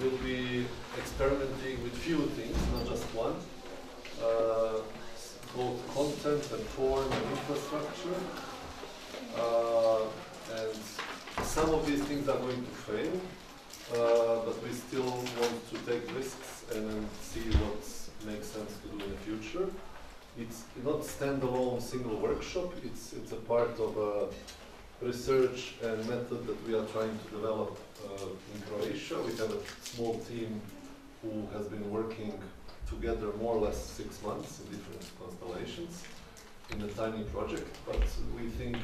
we'll be experimenting with few things, not just one. Uh, both content and form and infrastructure. Uh, and some of these things are going to fail, uh, but we still want to take risks and see what makes sense to do in the future. It's not standalone single workshop, it's, it's a part of a research and method that we are trying to develop in Croatia. We have a small team who has been working together more or less six months in different constellations in a tiny project, but we think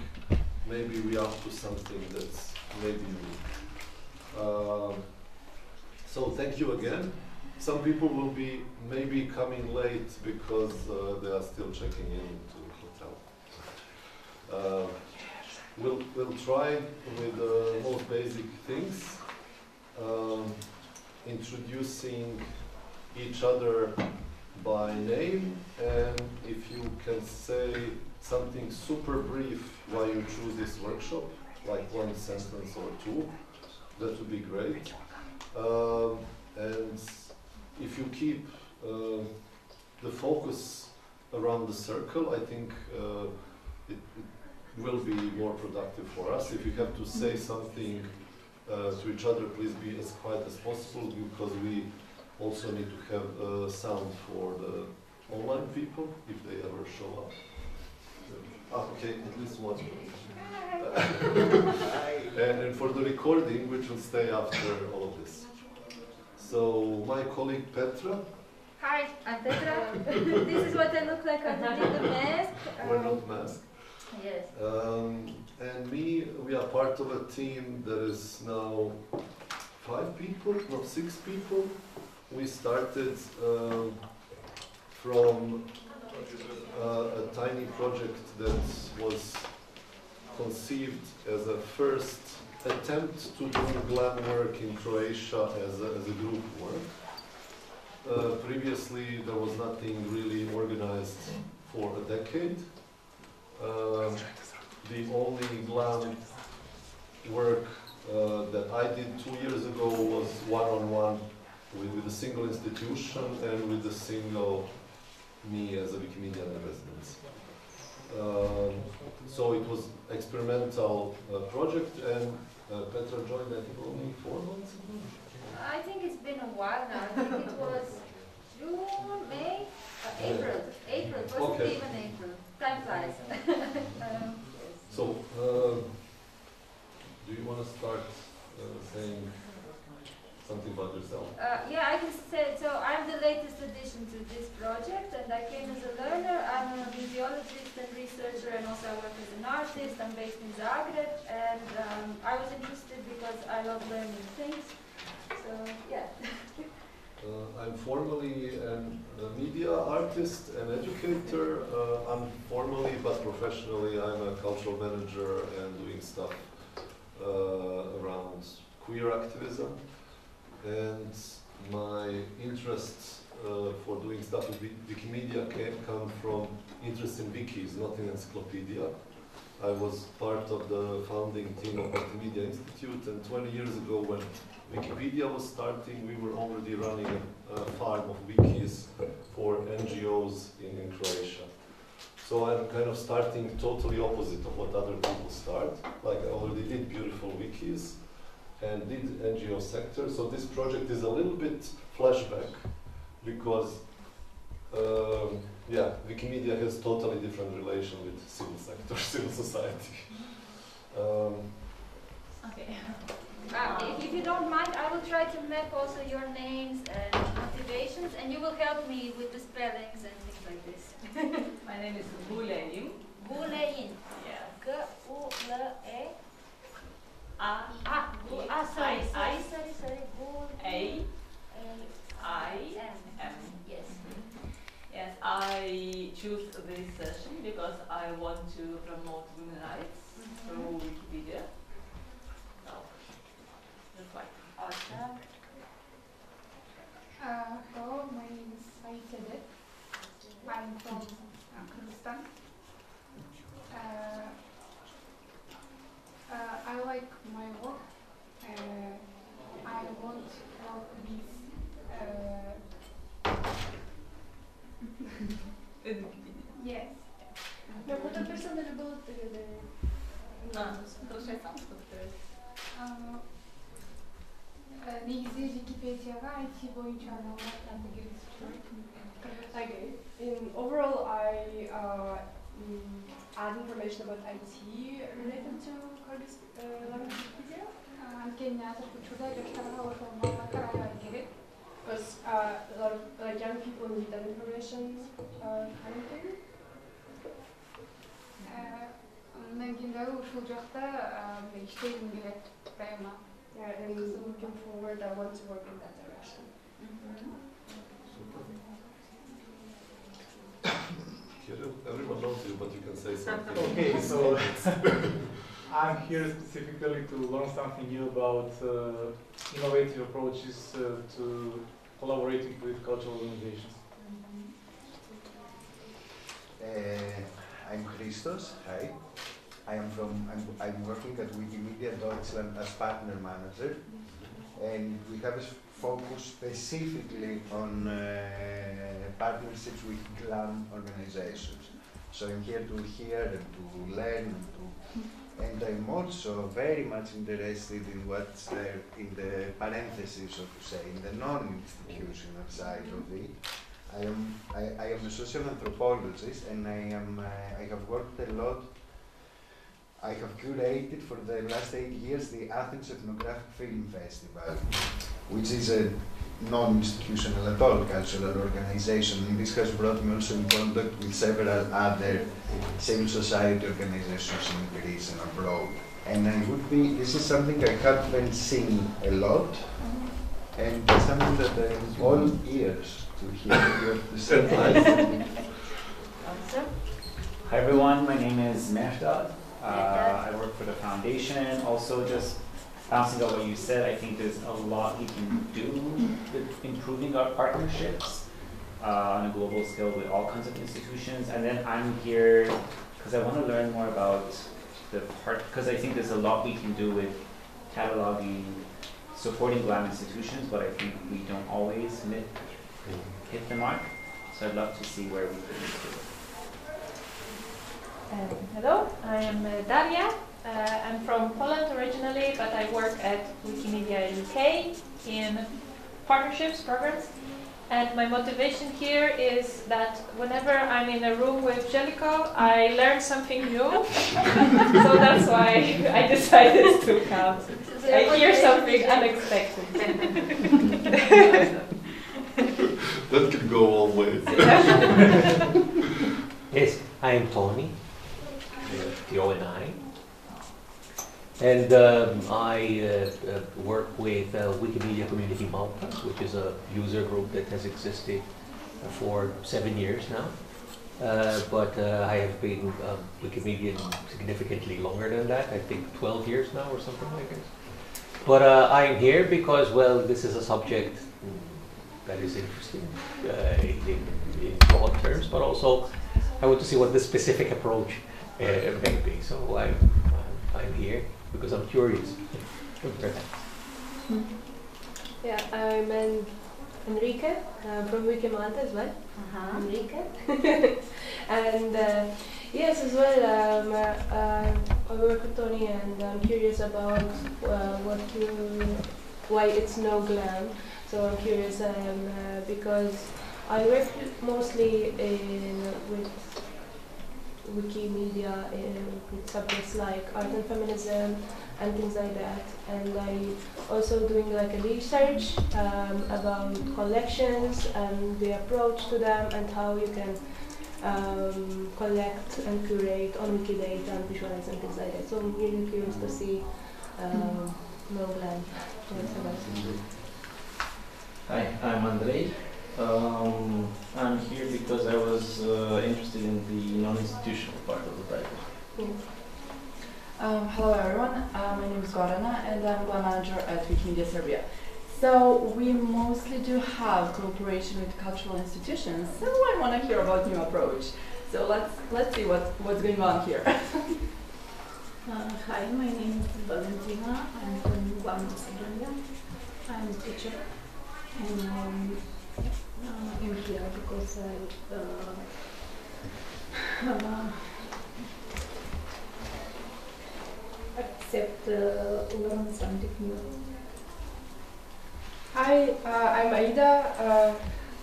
maybe we are to something that's maybe unique. Um, so thank you again. Some people will be maybe coming late because uh, they are still checking in to hotel. Uh, we'll, we'll try with the most basic things, um, introducing each other by name, and if you can say something super brief why you choose this workshop, like one sentence or two, that would be great. Um, and if you keep uh, the focus around the circle, I think uh, it, it, will be more productive for us. If you have to say something uh, to each other, please be as quiet as possible because we also need to have uh, sound for the online people if they ever show up. Ah, okay, at least one. and, and for the recording, which will stay after all of this. So my colleague Petra. Hi, I'm Petra. this is what I look like underneath the mask. We're um, not masked. Yes. Um, and me, we are part of a team that is now five people, not six people. We started uh, from uh, a tiny project that was conceived as a first attempt to do glam work in Croatia as a, as a group work. Uh, previously, there was nothing really organized for a decade. Uh, the only glam work uh, that I did two years ago was one-on-one -on -one with, with, a single institution and with a single me as a Wikimedia resident. Um, so it was experimental uh, project and uh, Petra joined, I think, only four months ago? I think it's been a while now. I think it was June, May, uh, April. April, wasn't okay. even April. Time flies. um, so, uh, do you want to start uh, saying something about yourself? Uh, yeah, I can say, so I'm the latest addition to this project and I came as a learner. I'm a museologist and researcher and also I work as an artist. I'm based in Zagreb and um, I was interested because I love learning things. So, yeah. Uh, I'm formally an, a media artist and educator. Uh, I'm formally but professionally I'm a cultural manager and doing stuff uh, around queer activism and my interest uh, for doing stuff with Wikimedia came come from interest in wikis, not in encyclopedia. I was part of the founding team of Multimedia Institute, and 20 years ago, when Wikipedia was starting, we were already running a, a farm of wikis for NGOs in, in Croatia. So I'm kind of starting totally opposite of what other people start. Like I already did beautiful wikis, and did NGO sector. So this project is a little bit flashback because um, yeah, Wikimedia has totally different relation with civil sector, civil society. Um, okay. Uh, if, if, you don't mind, I will try to map also your names and motivations, and you will help me with the spellings and things like this. My name is Gulein. Gulein. Yeah. G-U-L-E. A. Ah, ah, sorry, sorry, sorry, sorry. A. I. M. Yes. Yes, I choose this session because I want to promote women's rights mm -hmm. through Wikipedia. So, that's why. Awesome. Uh, hello, my name is Saitede. I'm from Kyrgyzstan. Анткени азыркы учурда жаштарга ошол маалыматтар аябай керек. because uh, a lot of like young people need that information uh, currently. Э, Андан кийин дагы ушул жакта э, иштегим келет прямо. Yeah, and looking forward, I want to work in that direction. Kirill, everyone knows you, but you can say something. Okay, so I'm here specifically to learn something new about uh, innovative approaches uh, to collaborating with cultural organizations. Uh, I'm Christos. Hi. I am from. I'm, I'm working at Wikimedia Deutschland as partner manager, and we have a focus specifically on uh, partnerships with GLAM organizations. So I'm here to hear and to learn and to. And I'm also very much interested in what's there in the parentheses, so to say, in the non-institutional side of it. I am I, I am a social anthropologist and I am uh, I have worked a lot. I have curated for the last eight years the Athens Ethnographic Film Festival, which is a non-institutional at all cultural organization. And this has brought me also in contact with several other civil society organizations in Greece and abroad. And I would be this is something I haven't seen a lot, and something that I'm all ears to hear what? Hi everyone, my name is Mehdad. Uh, I work for the foundation. Also, just bouncing off what you said, I think there's a lot we can do with improving our partnerships uh, on a global scale with all kinds of institutions. And then I'm here because I want to learn more about the part, because I think there's a lot we can do with cataloging, supporting GLAM institutions, but I think we don't always hit, hit the mark. So I'd love to see where we could improve. Um, hello, I am uh, Daria. Uh, I'm from Poland originally, but I work at Wikimedia UK in partnerships programs. And my motivation here is that whenever I'm in a room with Željko, I learn something new. so that's why I decided to come. So I hear something unexpected. that can go all ways. Yes, I am Tony, T-O-N-I. And um, I uh, uh, work with uh, Wikimedia Community Malta, which is a user group that has existed for seven years now. Uh, but uh, I have been um, Wikimedian significantly longer than that, I think 12 years now or something like this. But uh, I am here because, well, this is a subject that is interesting in, in broad terms, but also I want to see what the specific approach uh, may be. So I'm, I'm, I'm here because I'm curious. Yeah, I'm en- Enrique uh, from Wikimanta as well. Uh-huh. Enrique. and uh, yes, as well, um, uh, uh, I work with Tony and I'm curious about uh, what you, why it's no glam. So I'm curious um, uh, because I work mostly in, with Wikimedia uh, with subjects like art and feminism and things like that. And I also doing like a research um, about collections and the approach to them and how you can um, collect and curate on Wikidata and visualize and things like that. So I'm really curious to see um, Mogland. What's about. Hi, I'm Andrei. Um, I'm here because I was uh, interested in the non-institutional part of the project. Yeah. Um, hello everyone, uh, my name is Gorana and I'm Global Manager at Wikimedia Serbia. So we mostly do have cooperation with cultural institutions, so I want to hear about new approach. So let's let's see what, what's going on here. Uh, hi, my name is Valentina. I'm from Guam, Macedonia. I'm a teacher, and um, Hi, uh, I'm Aida. Uh,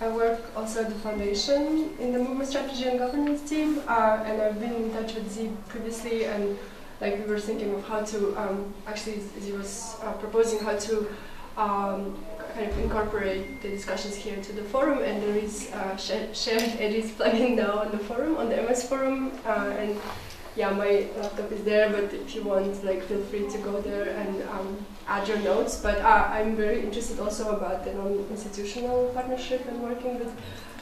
I work also at the foundation in the movement strategy and governance team, uh, and I've been in touch with Z previously, and like we were thinking of how to um, actually Z was uh, proposing how to um, kind of incorporate the discussions here to the forum, and there is uh, sh- shared Eddie's plugin now on the forum on the MS forum, uh, and yeah, my laptop is there, but if you want, like, feel free to go there and um, add your notes. But uh, I'm very interested also about the non-institutional partnership and working with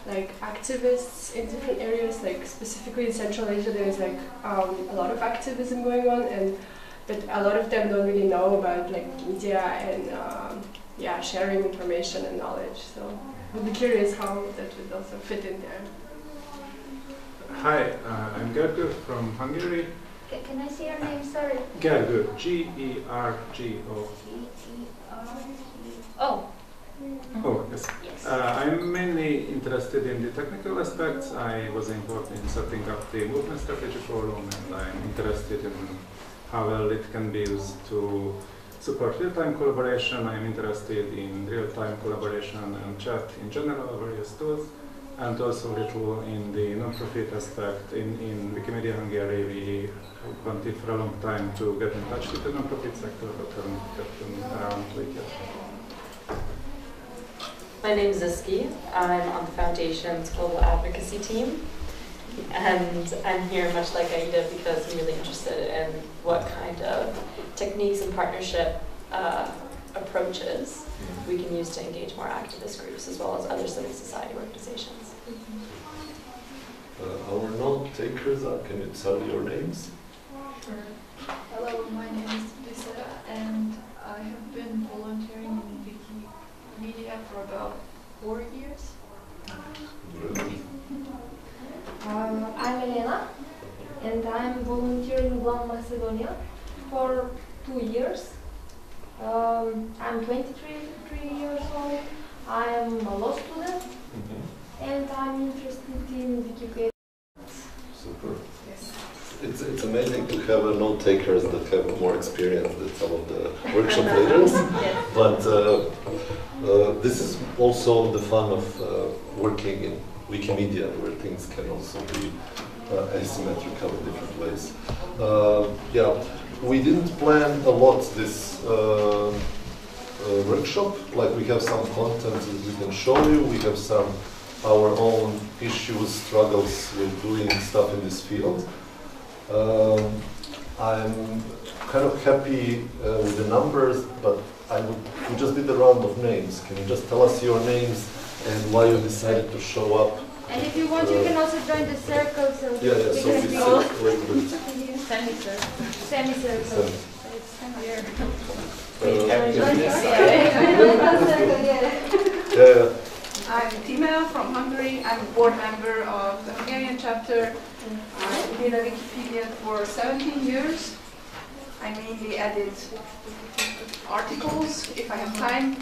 like activists in different areas. Like specifically in Central Asia, there is like um, a lot of activism going on, and but a lot of them don't really know about like media and um, yeah, sharing information and knowledge. So I'd be curious how that would also fit in there. Hi, uh, I'm Gergő from Hungary. Ca- Can I see your name? Sorry. Gergő, G-E-R-G-O. Oh. Oh, yes. Yes. Uh, I'm mainly interested in the technical aspects. I was involved in setting up the movement strategy forum and I'm interested in how well it can be used to support real-time collaboration. I'm interested in real-time collaboration and chat in general, various tools, and also a little in the non-profit aspect. In, in Wikimedia Hungary, we wanted for a long time to get in touch with the non-profit sector, but haven't gotten around to it yet. My name is Iski. I'm on the Foundation's Global Advocacy team. And I'm here much like Aida because I'm really interested in what kind of techniques and partnership uh, approaches we can use to engage more activist groups as well as other civic society organizations. Uh, our note takers are, can you tell your names? Hello, my name is Lisa, and I have been volunteering in Wikimedia for about four years. Um, I'm Elena, and I'm volunteering in One Macedonia for two years. Um, I'm 23 years old. I'm a law student, and I'm interested in Wikipedia. Super. Yes. It's, it's amazing to have a note takers that have more experience than some of the workshop leaders. But uh, uh, this is also the fun of uh, working in Wikimedia, where things can also be uh, asymmetrical in different ways. Uh, yeah, we didn't plan a lot this uh, uh, workshop. Like we have some content that we can show you. We have some our own issues, struggles with doing stuff in this field. Um, I'm kind of happy uh, with the numbers, but I would, we just did a round of names. Can you just tell us your names and why you decided to show up? And if you want, you Uh, can also join the circle so Yeah, yeah, we so can we be sit all a little bit. semicircle. Semicircle. Semi. It's here. Yeah, yeah. I'm Timea from Hungary. I'm a board member of the Hungarian chapter. I've been at Wikipedia for 17 years. I mainly edit articles if I have time,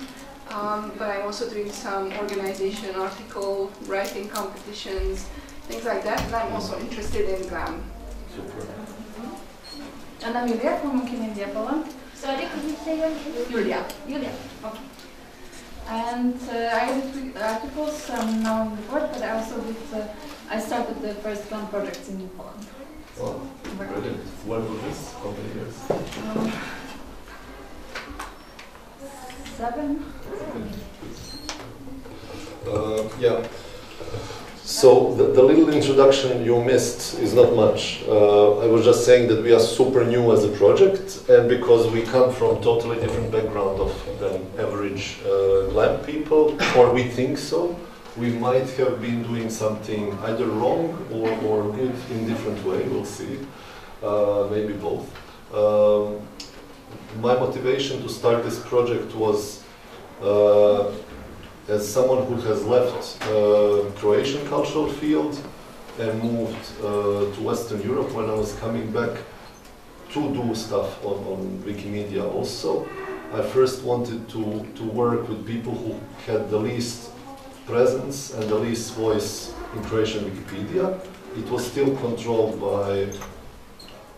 um, but I'm also doing some organization article writing competitions, things like that. And I'm also interested in GLAM. And I'm Julia from Wikimedia Poland. Sorry, could you say your name? Julia. Julia. Okay. And uh, I edit articles um, now on the board, but I also did, uh, I started the first one project in Poland. Oh, brilliant. When was this? How many years? Uh, yeah. So the, the little introduction you missed is not much. Uh, I was just saying that we are super new as a project, and because we come from totally different background of than average uh, lab people, or we think so, we might have been doing something either wrong or, or good in different way. We'll see. Uh, maybe both. Um, my motivation to start this project was. Uh, as someone who has left uh, Croatian cultural field and moved uh, to Western Europe when I was coming back to do stuff on, on Wikimedia also, I first wanted to, to work with people who had the least presence and the least voice in Croatian Wikipedia. It was still controlled by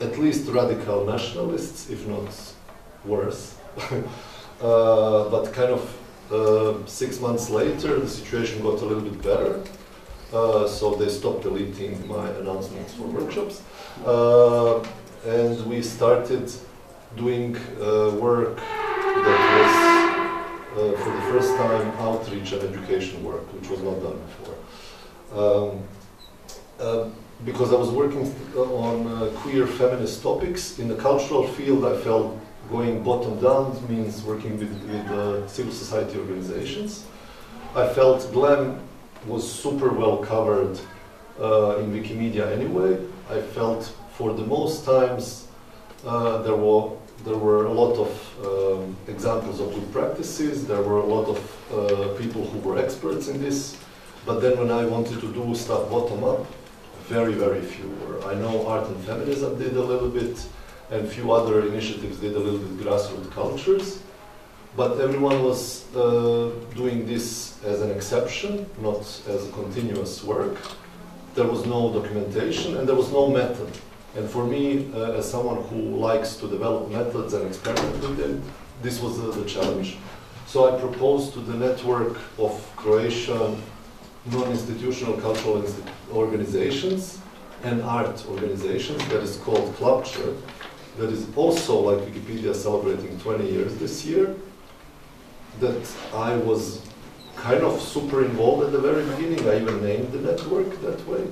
at least radical nationalists, if not worse. uh, but kind of uh, six months later, the situation got a little bit better. Uh, so they stopped deleting my announcements for workshops. Uh, and we started doing uh, work that was, uh, for the first time, outreach and education work, which was not done before. Um, because I was working on queer feminist topics in the cultural field, I felt going bottom down means working with, with uh, civil society organizations. I felt GLAM was super well covered uh, in Wikimedia anyway. I felt for the most times uh, there were there were a lot of um, examples of good practices. There were a lot of uh, people who were experts in this. But then when I wanted to do stuff bottom up, very very few were. I know Art and Feminism did a little bit, and a few other initiatives did a little bit grassroots cultures. But everyone was uh, doing this as an exception, not as a continuous work. There was no documentation and there was no method. And for me, uh, as someone who likes to develop methods and experiment with them, this was uh, the challenge. So I proposed to the network of Croatian non-institutional cultural organizations and art organizations that is called Clubture, that is also like Wikipedia celebrating 20 years this year, that I was kind of super involved at the very beginning. I even named the network that way,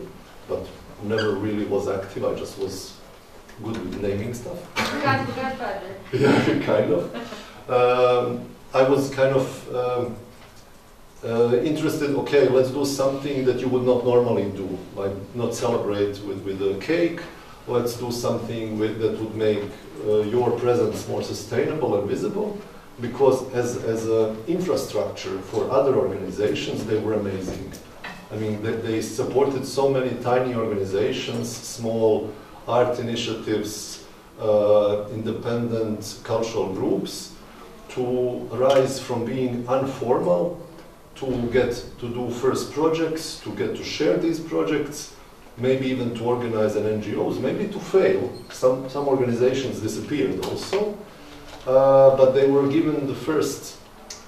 but never really was active. I just was good with naming stuff. yeah, kind of. Um, I was kind of um, uh, interested, okay, let's do something that you would not normally do, like not celebrate with, with a cake. Let's do something with, that would make uh, your presence more sustainable and visible because as, as an infrastructure for other organizations, they were amazing. I mean, they, they supported so many tiny organizations, small art initiatives, uh, independent cultural groups, to rise from being informal to get to do first projects, to get to share these projects, maybe even to organize an NGOs, maybe to fail. Some, some organizations disappeared also. Uh, but they were given the first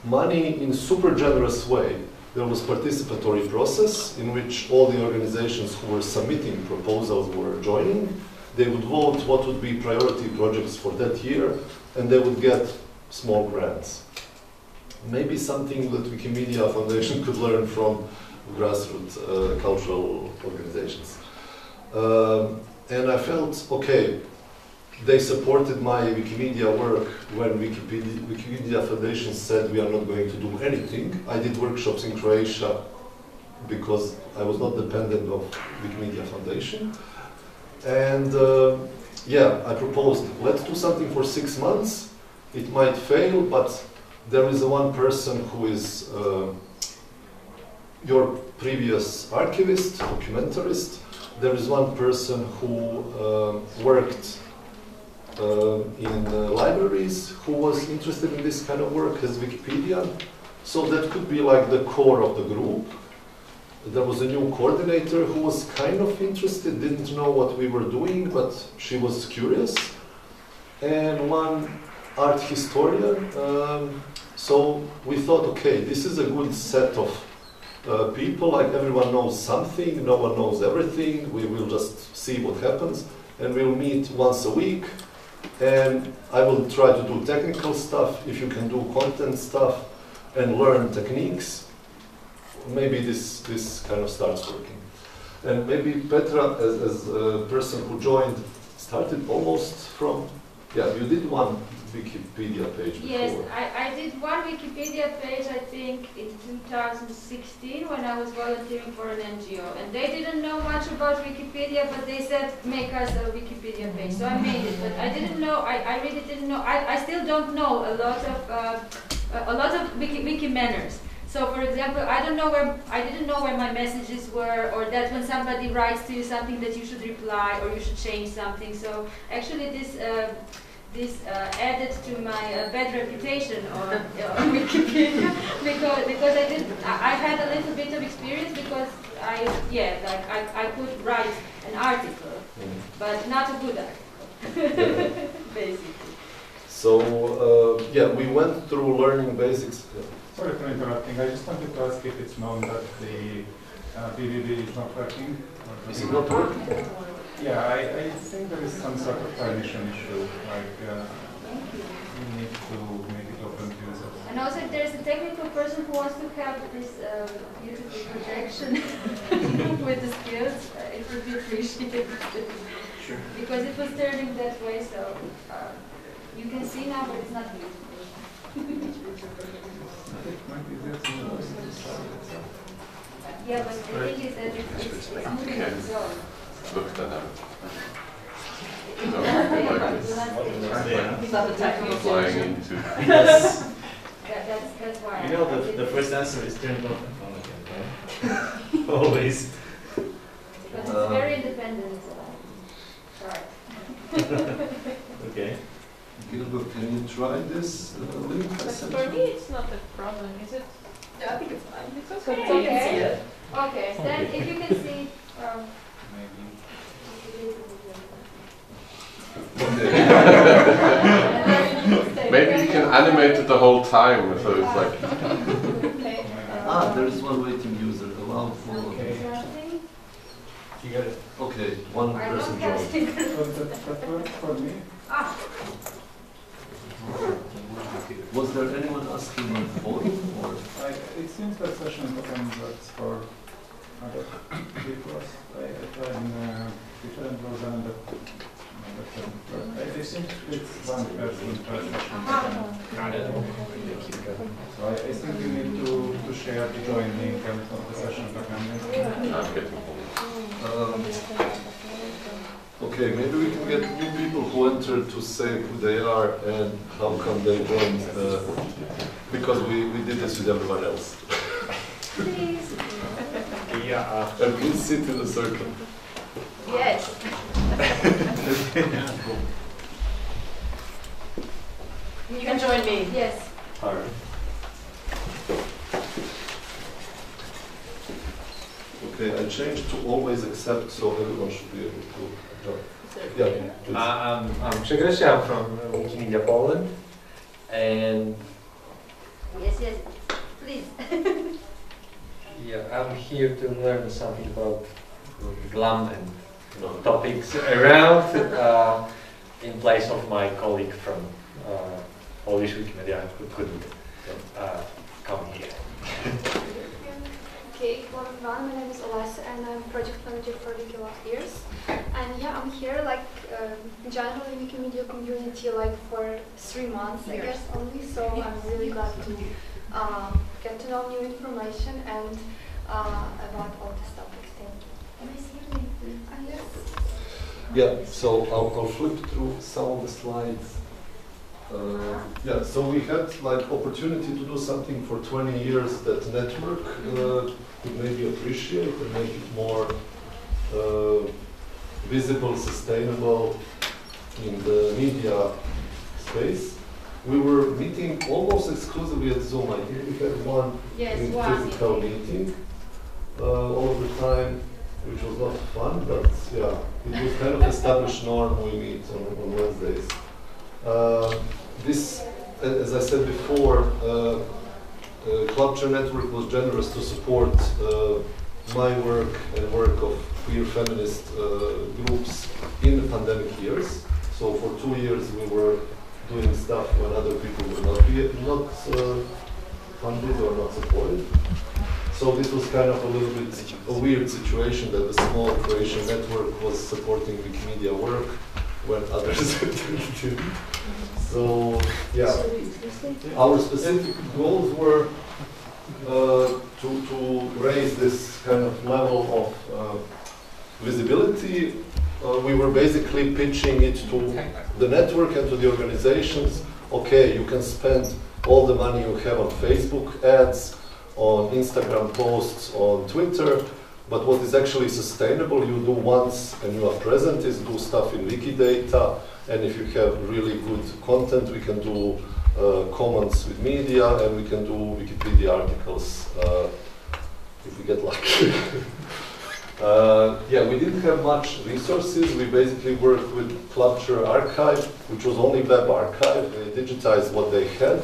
money in super generous way. There was participatory process in which all the organizations who were submitting proposals were joining. They would vote what would be priority projects for that year, and they would get small grants. Maybe something that Wikimedia Foundation could learn from grassroots uh, cultural organizations. Um, and I felt, okay, they supported my Wikimedia work when Wikipedia, Wikimedia Foundation said we are not going to do anything. I did workshops in Croatia because I was not dependent of Wikimedia Foundation. And uh, yeah, I proposed, let's do something for six months. It might fail, but there is one person who is uh, your previous archivist, documentarist. There is one person who uh, worked uh, in uh, libraries who was interested in this kind of work as Wikipedia. So that could be like the core of the group. There was a new coordinator who was kind of interested, didn't know what we were doing, but she was curious. And one art historian. Um, so we thought, okay, this is a good set of uh, people, like everyone knows something, no one knows everything, we will just see what happens, and we'll meet once a week, and I will try to do technical stuff, if you can do content stuff, and learn techniques, maybe this, this kind of starts working. And maybe Petra, as, as a person who joined, started almost from, yeah, you did one Wikipedia page before. Yes, I, I did one Wikipedia page, I think, in 2016 when I was volunteering for an NGO. And they didn't know much about Wikipedia, but they said, make us a Wikipedia page. So I made it, but I didn't know, I, I really didn't know, I, I still don't know a lot of, uh, a lot of wiki, wiki manners. So for example, I don't know where, I didn't know where my messages were, or that when somebody writes to you something that you should reply, or you should change something. So actually this, uh, this uh, added to my uh, bad reputation on, on Wikipedia because because I did I, I had a little bit of experience because I yeah like I, I could write an article but not a good article Basically. So uh, yeah, we went through learning basics. Sorry for interrupting. I just wanted to ask if it's known that the uh, BBB is not working. Is it not working? Yeah, I, I think there is some sort of permission issue. Like uh, we need to make it open to users. And also, if there's a technical person who wants to have this uh, beautiful projection with the skills, uh, it would be appreciated. Sure. Because it was turning that way, so uh, you can see now, but it's not beautiful. yeah, but the thing is that it's, it's, it's moving on its own. Look that up. It's No, not there, like this. not there. It's not a technical Flying into. Yes. That, that's, that's why. You know, the, the first answer is turn off the phone again, right? Always. But it's very independent. Uh, right. Okay. Gilbert, can you try this uh, link But for me, it's not a problem, is it? Yeah, I think it's fine. It's So okay. you can see it. Okay, then if you can see, um, Maybe you can animate it the whole time, so it's like. Ah, there is one waiting user. Allow for. Interesting. You got it. Okay, one I person joined. stickers. That, that for me? Ah, Was there anyone asking on phone or? I, it seems that session token works for other people. I, I tried in uh, different browser and that, no, that doesn't. I, I think it's one person per session token. Got it. So I, I think we need to, to share the join link and not the session token. I'm Um, okay, maybe we can get new people who entered to say who they are and how come they joined. Uh, because we, we did this with everyone else. please. Yeah. And please sit in a circle. Yes. You can join me. Yes. Alright. Okay, I changed to always accept so everyone should be able to join. Yeah, please. Um, I'm Grzegorz, I'm from Wikimedia Poland, and Yes, yes. Please. yeah, I'm here to learn something about GLAM and you know, topics around uh, in place of my colleague from uh, Polish Wikimedia who couldn't uh, come here. Okay, hello everyone. My name is Olesa and I'm project manager for Wiki last years. And yeah, I'm here like um, in general Wikimedia community like for three months, I guess only. So I'm really glad to uh, get to know new information and uh, about all these topics. Thank you. Can I see your name, please? And yes. Yeah, so I'll, I'll flip through some of the slides. Uh, yeah, so we had like opportunity to do something for 20 years that network uh, could maybe appreciate and make it more uh, visible, sustainable in the media space. We were meeting almost exclusively at Zoom. I think we had one Yes, one physical meeting. meeting uh, all the time, which was not fun, but yeah, it was kind of established norm we meet on, on Wednesdays. Uh, this, as I said before, uh, uh, Clubture Network was generous to support uh, my work and work of queer feminist uh, groups in the pandemic years. So for two years we were doing stuff when other people were not, not uh, funded or not supported. So this was kind of a little bit a weird situation that the small Croatian network was supporting Wikimedia work when others didn't. So yeah, our specific goals were uh, to, to raise this kind of level of uh, visibility. Uh, we were basically pitching it to the network and to the organizations. Okay, you can spend all the money you have on Facebook ads, on Instagram posts, on Twitter, but what is actually sustainable you do once and you are present is do stuff in Wikidata, and if you have really good content, we can do uh, comments with media and we can do Wikipedia articles uh, if we get lucky. Uh, yeah, we didn't have much resources. We basically worked with Clubture Archive, which was only web archive. They digitized what they had.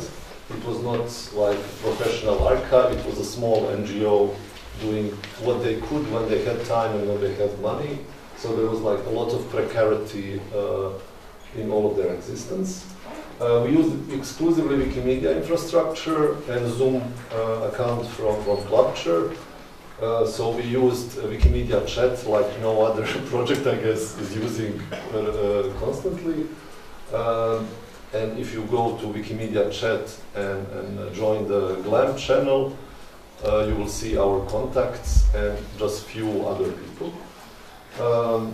It was not like professional archive. It was a small NGO doing what they could when they had time and when they had money. So there was like a lot of precarity uh, in all of their existence. Uh, we used exclusively Wikimedia infrastructure and Zoom uh, account from, from Clubture. Uh, so we used uh, Wikimedia chat like no other project, I guess, is using uh, uh, constantly. And if you go to Wikimedia chat and, and join the GLAM channel, uh, you will see our contacts and just few other people. Um,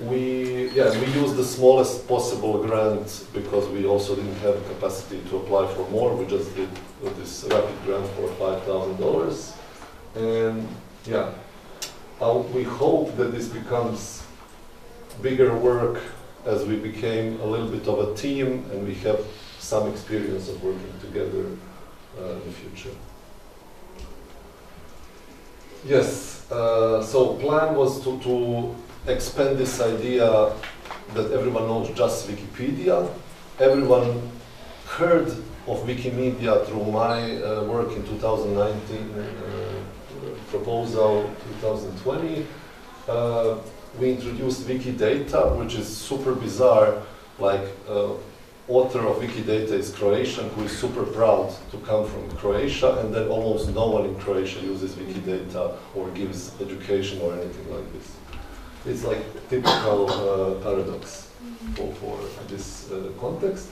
we yeah we used the smallest possible grant because we also didn't have the capacity to apply for more. We just did this rapid grant for five thousand dollars, and yeah, uh, we hope that this becomes bigger work as we became a little bit of a team and we have some experience of working together uh, in the future. Yes, uh, so plan was to, to expand this idea that everyone knows just Wikipedia. Everyone heard of Wikimedia through my uh, work in 2019 uh, proposal 2020. We introduced Wikidata, which is super bizarre. Like uh, author of Wikidata is Croatian, who is super proud to come from Croatia, and then almost no one in Croatia uses Wikidata or gives education or anything like this. It's like typical uh, paradox for, for this uh, context.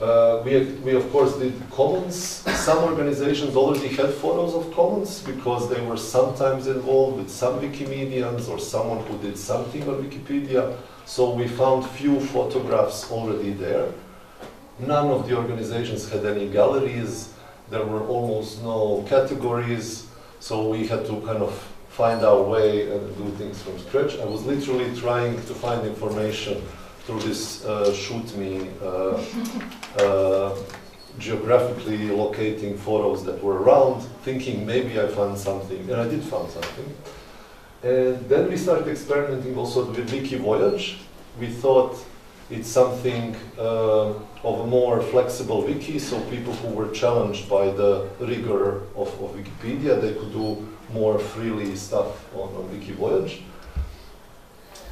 Uh, we, we of course did commons. Some organizations already had photos of commons because they were sometimes involved with some Wikimedians or someone who did something on Wikipedia. So we found few photographs already there. None of the organizations had any galleries. There were almost no categories. So we had to kind of find our way and do things from scratch. I was literally trying to find information through this uh, shoot me uh, uh, geographically locating photos that were around, thinking maybe I found something, and I did find something. And then we started experimenting also with Wiki Voyage. We thought it's something uh, of a more flexible wiki, so people who were challenged by the rigor of, of Wikipedia, they could do more freely stuff on, on Wiki Voyage.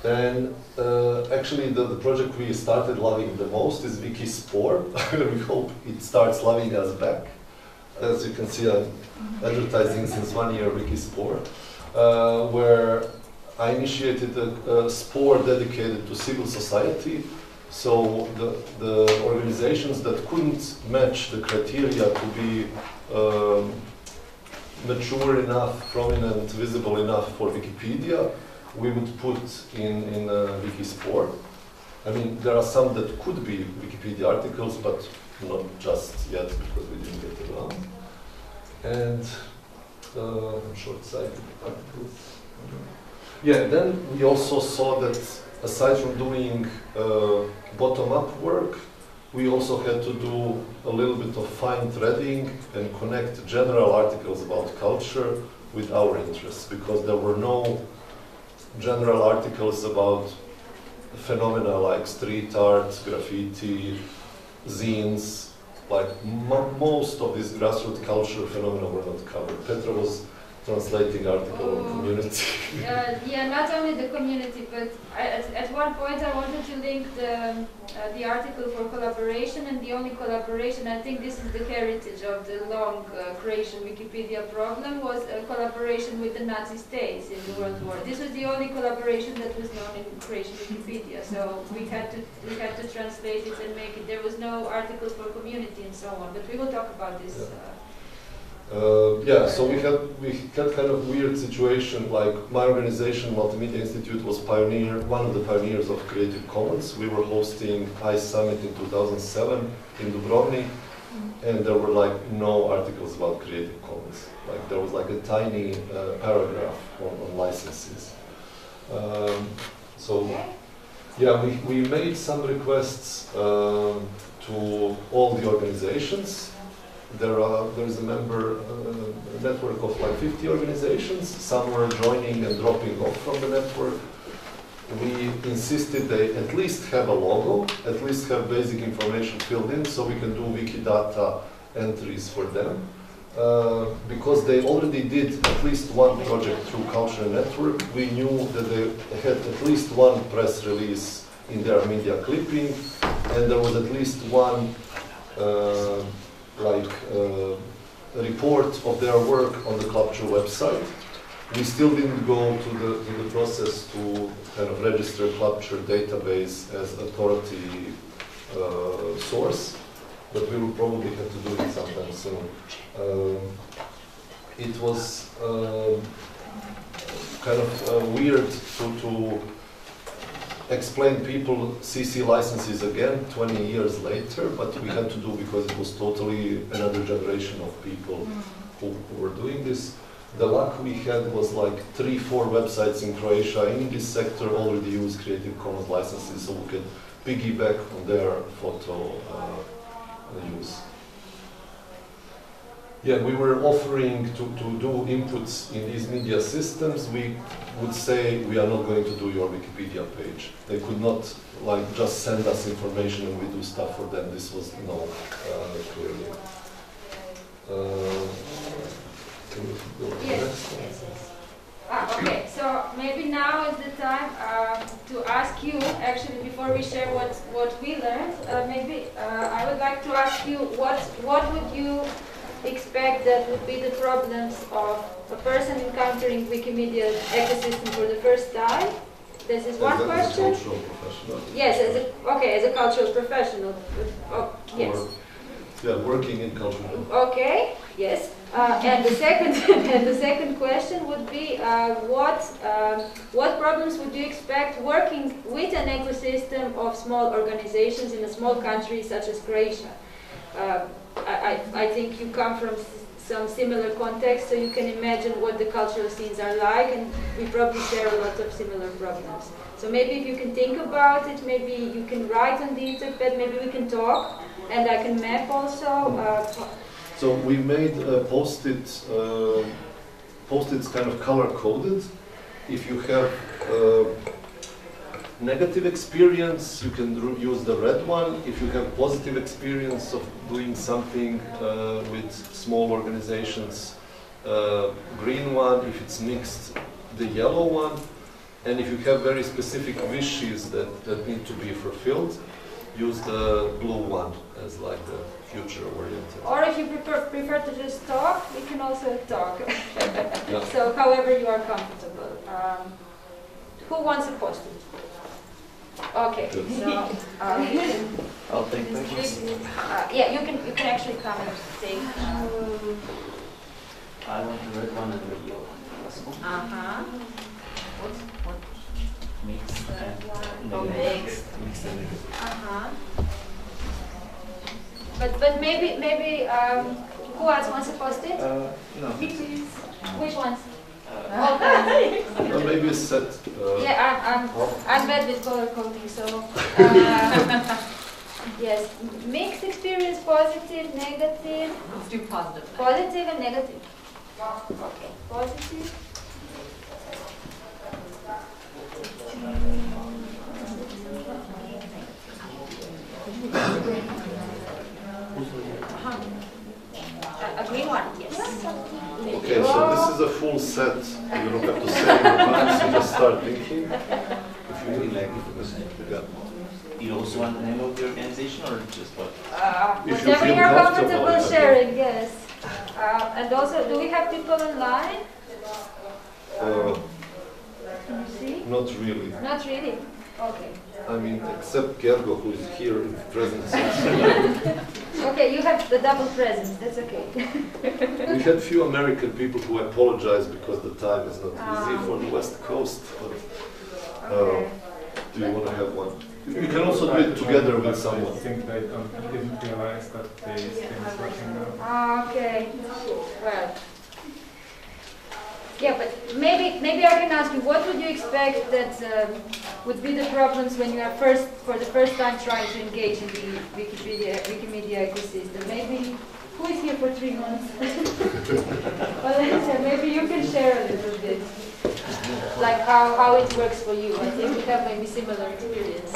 And uh, actually, the, the project we started loving the most is Wikispore. we hope it starts loving us back. As you can see, I'm advertising since one year Wikispore, uh, where I initiated a, a spore dedicated to civil society. So the, the organizations that couldn't match the criteria to be um, mature enough, prominent, visible enough for Wikipedia, we would put in, in uh, Wikispore. I mean, there are some that could be Wikipedia articles, but not just yet because we didn't get around. And uh, short-sighted articles. Yeah, then we also saw that aside from doing uh, bottom-up work, we also had to do a little bit of fine threading and connect general articles about culture with our interests because there were no general articles about phenomena like street art, graffiti, zines, like mo most of these grassroots culture phenomena were not covered. Petra was translating article on community. Uh, yeah, not only the community, but I, at, at one point I wanted to link the, uh, the article for collaboration, and the only collaboration, I think this is the heritage of the long uh, Croatian Wikipedia problem, was a collaboration with the Nazi states in the World War. This was the only collaboration that was known in Croatian Wikipedia, so we had to we had to translate it and make it. There was no article for community and so on, but we will talk about this. Uh, Uh, yeah, so we had we had kind of weird situation. Like my organization, Multimedia Institute, was pioneer, one of the pioneers of Creative Commons. We were hosting ICE Summit in 2007 in Dubrovnik, and there were like no articles about Creative Commons. Like there was like a tiny uh, paragraph on, on licenses. Um, so yeah, we, we made some requests um, to all the organizations there are there is a member uh, network of like 50 organizations. Some were joining and dropping off from the network. We insisted they at least have a logo, at least have basic information filled in, so we can do Wikidata entries for them. Uh, because they already did at least one project through Clubture Network, we knew that they had at least one press release in their media clipping, and there was at least one uh, like uh, report of their work on the Clubture website. We still didn't go to the, to the process to kind of register Clubture database as authority uh, source but we will probably have to do it sometime soon. Um, it was um, kind of uh, weird to, to explain people CC licenses again 20 years later, but we had to do because it was totally another generation of people who, who were doing this. The luck we had was like three, four websites in Croatia in this sector already use Creative Commons licenses, so we could piggyback on their photo uh, use. Yeah, we were offering to, to do inputs in these media systems. We would say we are not going to do your Wikipedia page. They could not like just send us information and we do stuff for them. This was no, uh, clearly. Uh, Yes, yes, yes. Ah, okay, so maybe now is the time um, to ask you, actually, before we share what, what we learned, uh, maybe uh, I would like to ask you what, what would you expect that would be the problems of a person encountering Wikimedia ecosystem for the first time? This is one As as question. cultural professional. Yes, as a, okay, as a cultural professional. Oh, yes. Or, yeah, working in culture. Okay, yes. Uh, and the second and the second question would be uh, what um, what problems would you expect working with an ecosystem of small organizations in a small country such as Croatia? I, I, think you come from some similar context, so you can imagine what the cultural scenes are like, and we probably share a lot of similar problems. So maybe if you can think about it, maybe you can write on the internet, maybe we can talk, and I can map also. Uh, So we made uh, post-it, uh, post-its kind of color-coded. If you have uh, negative experience, you can use the red one. If you have positive experience of doing something uh, with small organizations, uh, green one. If it's mixed, the yellow one. And if you have very specific wishes that, that need to be fulfilled, use the blue one as like the future oriented. Or if you prefer, prefer to just talk, we can also talk. Yeah. So however you are comfortable. Um, who wants a post-it? Okay, so uh, we can, I'll take we can pictures. uh, yeah, you can you can actually come and take. Um, I want the red one and the yellow one. Possible? uh huh. What, what Mix. that Oh, negative? mixed. Mixed and negative. Uh huh. But but maybe maybe um, who else wants a post-it? Uh, no. Which ones? Uh, Okay. Or maybe a set. Uh, Yeah, I'm, I'm, I'm bad with color coding, so. Uh, yes, mixed experience, positive, negative. Let's do positive. then. Positive and negative. Okay, positive. A, a green one, yes. Okay, so this is a full set. You don't have to say in advance, you just start thinking. If you really like it, yeah. You also want the name of the organization or just what? Uh, If you whatever feel you're comfortable, comfortable it's okay. sharing, yes. Uh, and also, do we have people online? Uh, Can you see? not really. Not really. Okay. I mean, except Gergo, who is here in presence. Okay, you have the double presence. That's okay. we had few American people who apologize because the time is not easy Ah. for the West Coast. But, uh, Okay. do you want to have one? You can also do it together with someone. I think they don't, didn't realize that the stream is working now. Ah, Okay. Well. Yeah, but maybe maybe I can ask you, what would you expect that um, would be the problems when you are first, for the first time, trying to engage in the Wikipedia Wikimedia ecosystem? Maybe who is here for three months. Valencia, maybe you can share a little bit, like how, how it works for you. I think we have maybe similar experiences.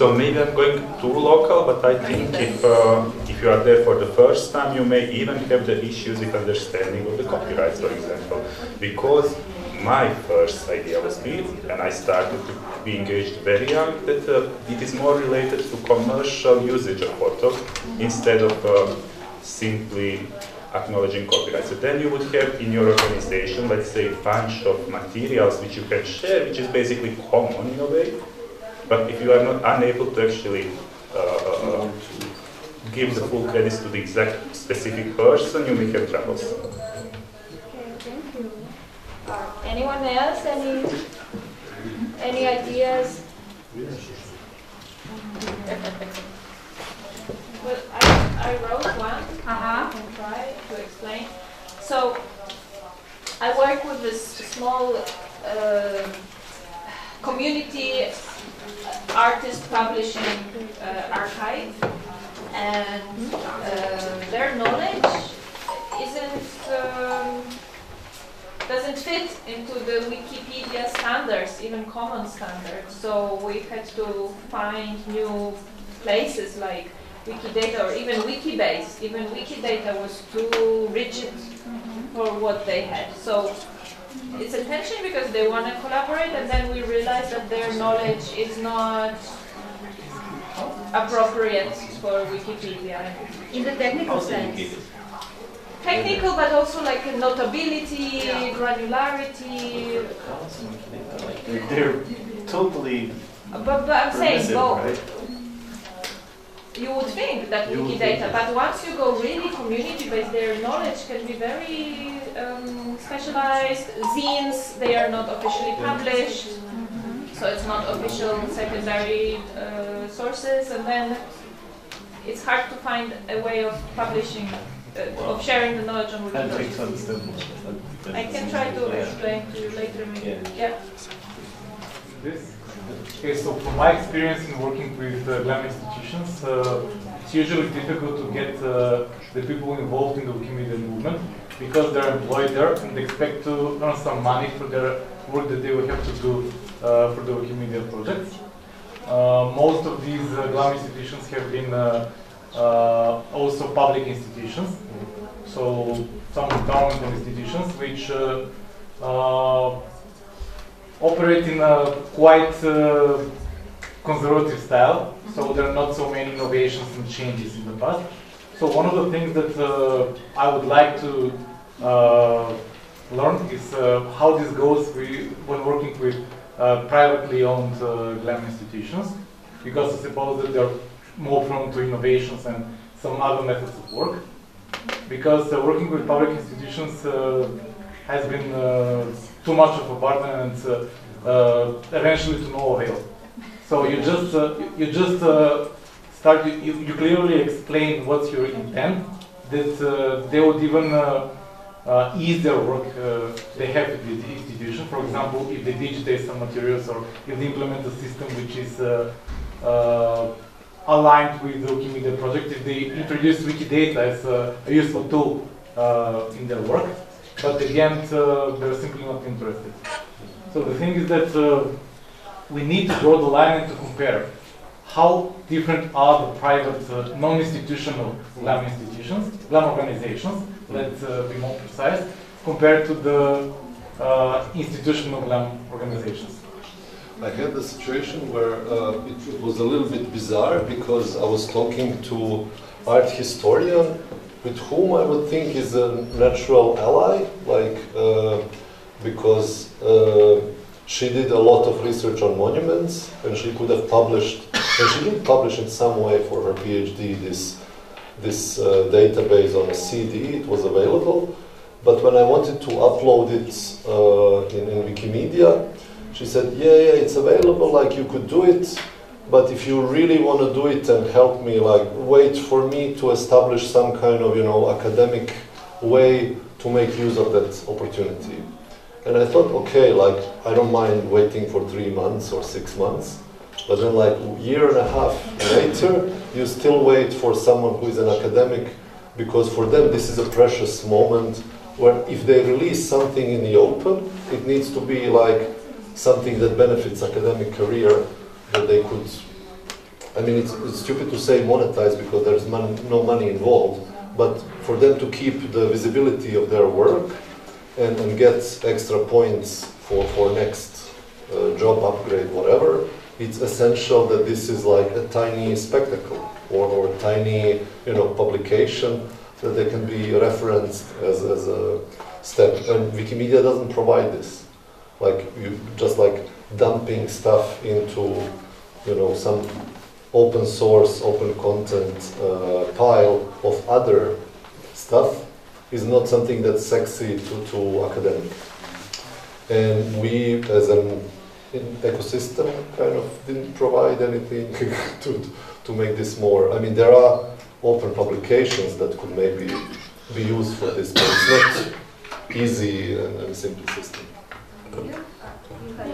So maybe I'm going too local, but I think if uh, if you are there for the first time, you may even have the issues with understanding of the copyrights, for example, because my first idea was built, and I started to be engaged very young. That uh, it is more related to commercial usage of photos instead of uh, simply acknowledging copyright. So then you would have in your organization, let's say, a bunch of materials which you can share, which is basically common in a way. But if you are not unable to actually uh, give the full credits to the exact specific person, you may have troubles. Okay, thank you. Uh, anyone else? Any any ideas? Well, I, I wrote one. Uh-huh. I can try to explain. So, I work with this small uh, community artist publishing uh, archive, and uh, their knowledge isn't um, doesn't fit into the Wikipedia standards, even common standards. So we had to find new places like Wikidata or even Wikibase. Even Wikidata was too rigid for what they had. So it's a tension because they want to collaborate, and then we realize that their knowledge is not appropriate for Wikipedia. In the technical sense. Technical, but also like a notability, granularity. They're, they're totally But, but I'm saying, permissive, go. right? You would think that You would Wikidata, but once you go really community-based, their knowledge can be very um, specialized. Zines, they are not officially published, so it's not official secondary uh, sources, and then it's hard to find a way of publishing, uh, of sharing the knowledge on Wikipedia. I can try to explain to you later. Maybe. Yeah. This? Okay, so from my experience in working with uh, GLAM institutions, uh, it's usually difficult to get uh, the people involved in the Wikimedia movement because they're employed there and they expect to earn some money for their work that they will have to do uh, for the Wikimedia projects. Uh, most of these uh, GLAM institutions have been uh, uh, also public institutions, so some governmental institutions which uh, operate in a quite conservative style, so there are not so many innovations and changes in the past. So one of the things that uh, I would like to uh, learn is uh, how this goes when working with uh, privately owned GLAM institutions, because I suppose that they're more prone to innovations and some other methods of work. Because working with public institutions has been too much of a burden and uh, eventually to no avail. So you just uh, you just uh, start you, you clearly explain what's your intent that they would even uh, ease their work uh, they have with the institution. For example, if they digitize some materials or if they implement a system which is uh, uh, aligned with the Wikimedia project, if they introduce Wikidata as a, a useful tool uh, in their work, but again, uh, they're simply not interested. So the thing is that we need to draw the line and to compare how different are the private, non-institutional GLAM institutions, GLAM organizations, let's uh, be more precise, compared to the uh, institutional GLAM organizations. I had a situation where uh, it, was a little bit bizarre because I was talking to art historian with whom I would think is a natural ally, like uh, because uh, she did a lot of research on monuments and she could have published, and she did publish in some way for her PhD this this uh, database on a CD. It was available, But when I wanted to upload it uh, in, in Wikimedia, she said, yeah, yeah, it's available, like you could do it, but if you really want to do it and help me, like wait for me to establish some kind of, you know, academic way to make use of that opportunity. And I thought, okay, like I don't mind waiting for three months or six months, but then like a year and a half later, you still wait for someone who is an academic because for them this is a precious moment where if they release something in the open, it needs to be like something that benefits academic career that they could. I mean, it's, it's stupid to say monetize because there's mon no money involved, but for them to keep the visibility of their work and, and get extra points for, for next uh, job upgrade, whatever, it's essential that this is like a tiny spectacle or, or tiny you know, publication that they can be referenced as, as a step. And Wikimedia doesn't provide this. Like you just like dumping stuff into you know some open source, open content uh, pile of other stuff is not something that's sexy to, to academic. And we as an ecosystem kind of didn't provide anything to, to make this more. I mean, there are open publications that could maybe be used for this, but it's not easy and, and simple system. Um, I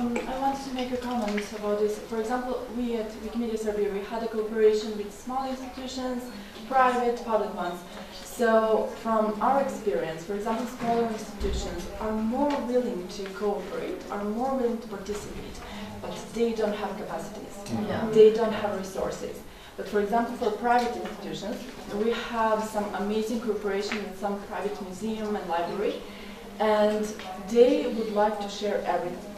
wanted to make a comment about this. For example, we at Wikimedia Serbia, we had a cooperation with small institutions, private, public ones. So from our experience, for example, smaller institutions are more willing to cooperate, are more willing to participate, but they don't have capacities. Yeah. They don't have resources. But for example, for private institutions, we have some amazing cooperation with some private museum and library, and they would like to share everything,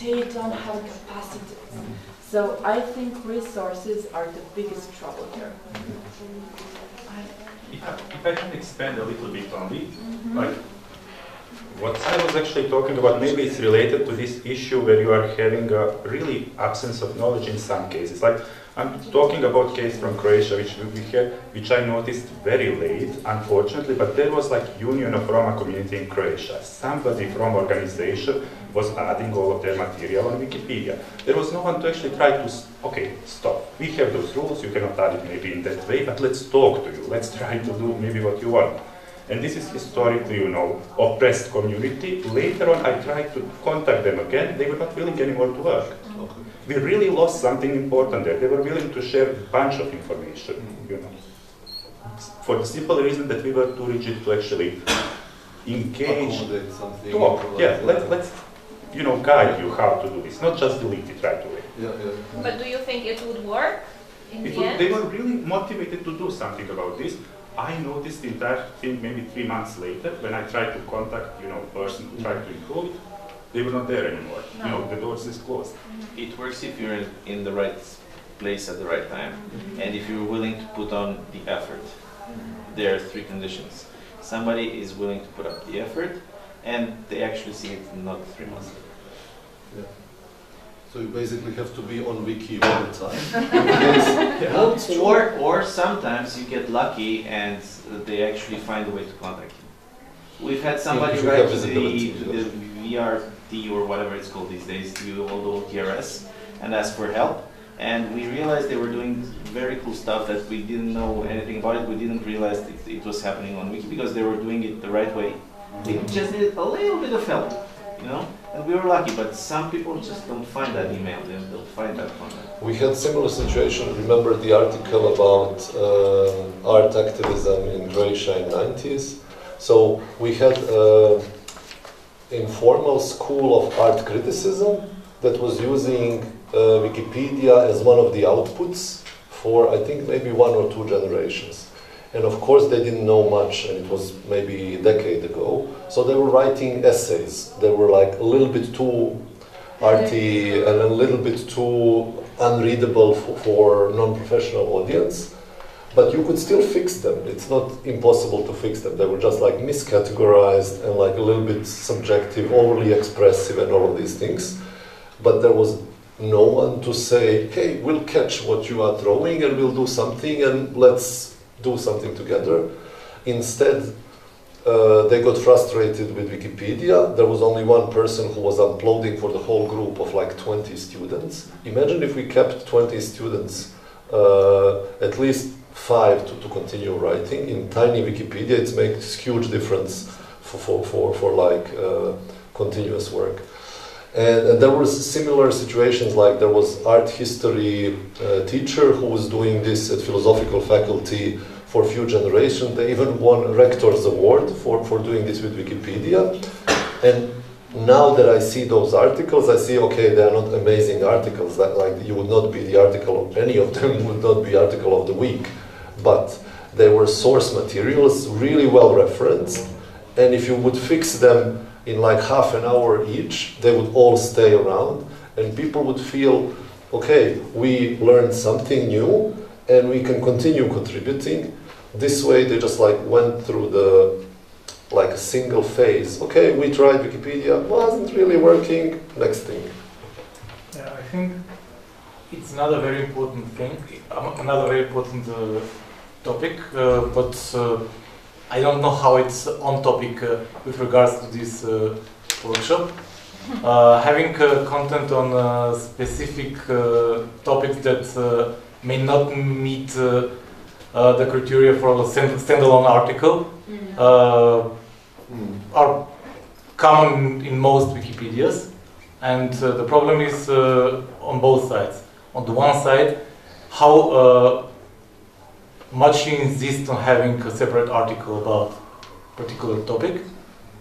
they don't have capacity. So I think resources are the biggest trouble here. If I, if I can expand a little bit on it, Mhm. like what I was actually talking about, maybe it's related to this issue where you are having a really absence of knowledge in some cases. Like I'm talking about case from Croatia, which we had, which I noticed very late, unfortunately, but there was like Union of Roma community in Croatia. Somebody from organization was adding all of their material on Wikipedia. There was no one to actually try to, okay, stop. We have those rules, you cannot add it maybe in that way, but let's talk to you. Let's try to do maybe what you want. And this is historically, you know, oppressed community. Later on, I tried to contact them again. They were not willing anymore to work. We really lost something important there. They were willing to share a bunch of information, mm. you know, for the simple reason that we were too rigid to actually engage, Accommodate something, talk. Yeah, yeah. let's, let's, you know, guide you how to do this, not just delete it right away. Yeah, yeah. But do you think it would work in It the was, end? they were really motivated to do something about this. I noticed the entire thing maybe three months later when I tried to contact, you know, person who tried to improve it. They were not there anymore. You know, the doors is closed. Mm-hmm. It works if you're in, in the right place at the right time, mm-hmm. and if you're willing to put on the effort. Mm-hmm. There are three conditions. Somebody is willing to put up the effort, and they actually see it not three months later. Yeah. So you basically have to be on wiki all the time. Yes. Well, or, or sometimes you get lucky and they actually find a way to contact you. We've had somebody If you write to the, visibility, to the or whatever it's called these days, the all old TRS, and ask for help. And we realized they were doing very cool stuff that we didn't know anything about it. We didn't realize it, it was happening on Wiki because they were doing it the right way. They just needed a little bit of help, you know? And we were lucky, but some people just don't find that email, they don't find that. We had similar situation. Remember the article about uh, art activism in Croatia in 90s? So we had uh, informal school of art criticism that was using uh, Wikipedia as one of the outputs for I think maybe one or two generations. And of course they didn't know much and it was maybe a decade ago. So they were writing essays. They were like a little bit too arty and a little bit too unreadable for, for non-professional audience. But you could still fix them. It's not impossible to fix them. They were just like miscategorized and like a little bit subjective, overly expressive, and all of these things. But there was no one to say, hey, we'll catch what you are throwing and we'll do something and let's do something together. Instead, uh, they got frustrated with Wikipedia. There was only one person who was uploading for the whole group of like 20 students. Imagine if we kept 20 students, uh, at least five to, to continue writing. In tiny Wikipedia, it makes huge difference for, for, for, for like uh, continuous work. And, and there was similar situations like there was art history uh, teacher who was doing this at philosophical faculty for a few generations. They even won rector's award for, for doing this with Wikipedia. And now that I see those articles, I see okay, they are not amazing articles. That like you would not be the article of any of them would not be article of the week, but they were source materials, really well referenced. And if you would fix them in like half an hour each, they would all stay around, and people would feel okay, we learned something new, and we can continue contributing. This way, they just like went through the like a single phase. Okay, we tried Wikipedia, wasn't really working. Next thing. Yeah, I think it's another very important thing, another very important uh, topic, uh, but uh, I don't know how it's on topic uh, with regards to this uh, workshop. Uh, having uh, content on uh, specific uh, topics that uh, may not meet uh, uh, the criteria for a stand- standalone article uh, are common in most Wikipedias, and uh, the problem is uh, on both sides. On the one side, how uh, much insist on having a separate article about particular topic,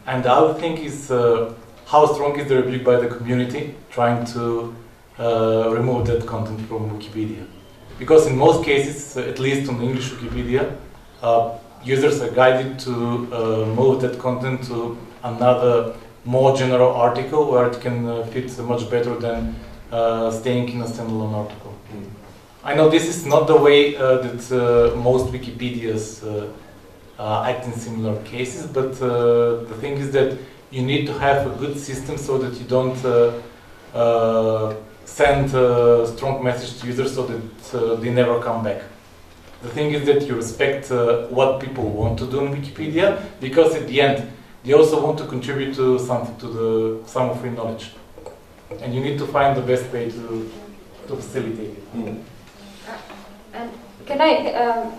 and the other thing is uh, how strong is the rebuke by the community trying to uh, remove that content from Wikipedia. Because in most cases, uh, at least on English Wikipedia, uh, users are guided to uh, move that content to another more general article where it can uh, fit much better than staying in a standalone article. I know this is not the way uh, that uh, most Wikipedias uh, uh, act in similar cases, but uh, the thing is that you need to have a good system so that you don't uh, send a strong message to users so that they never come back. The thing is that you respect what people want to do on Wikipedia because at the end they also want to contribute to something to the some of your knowledge, and you need to find the best way to to facilitate it. And can I? Um,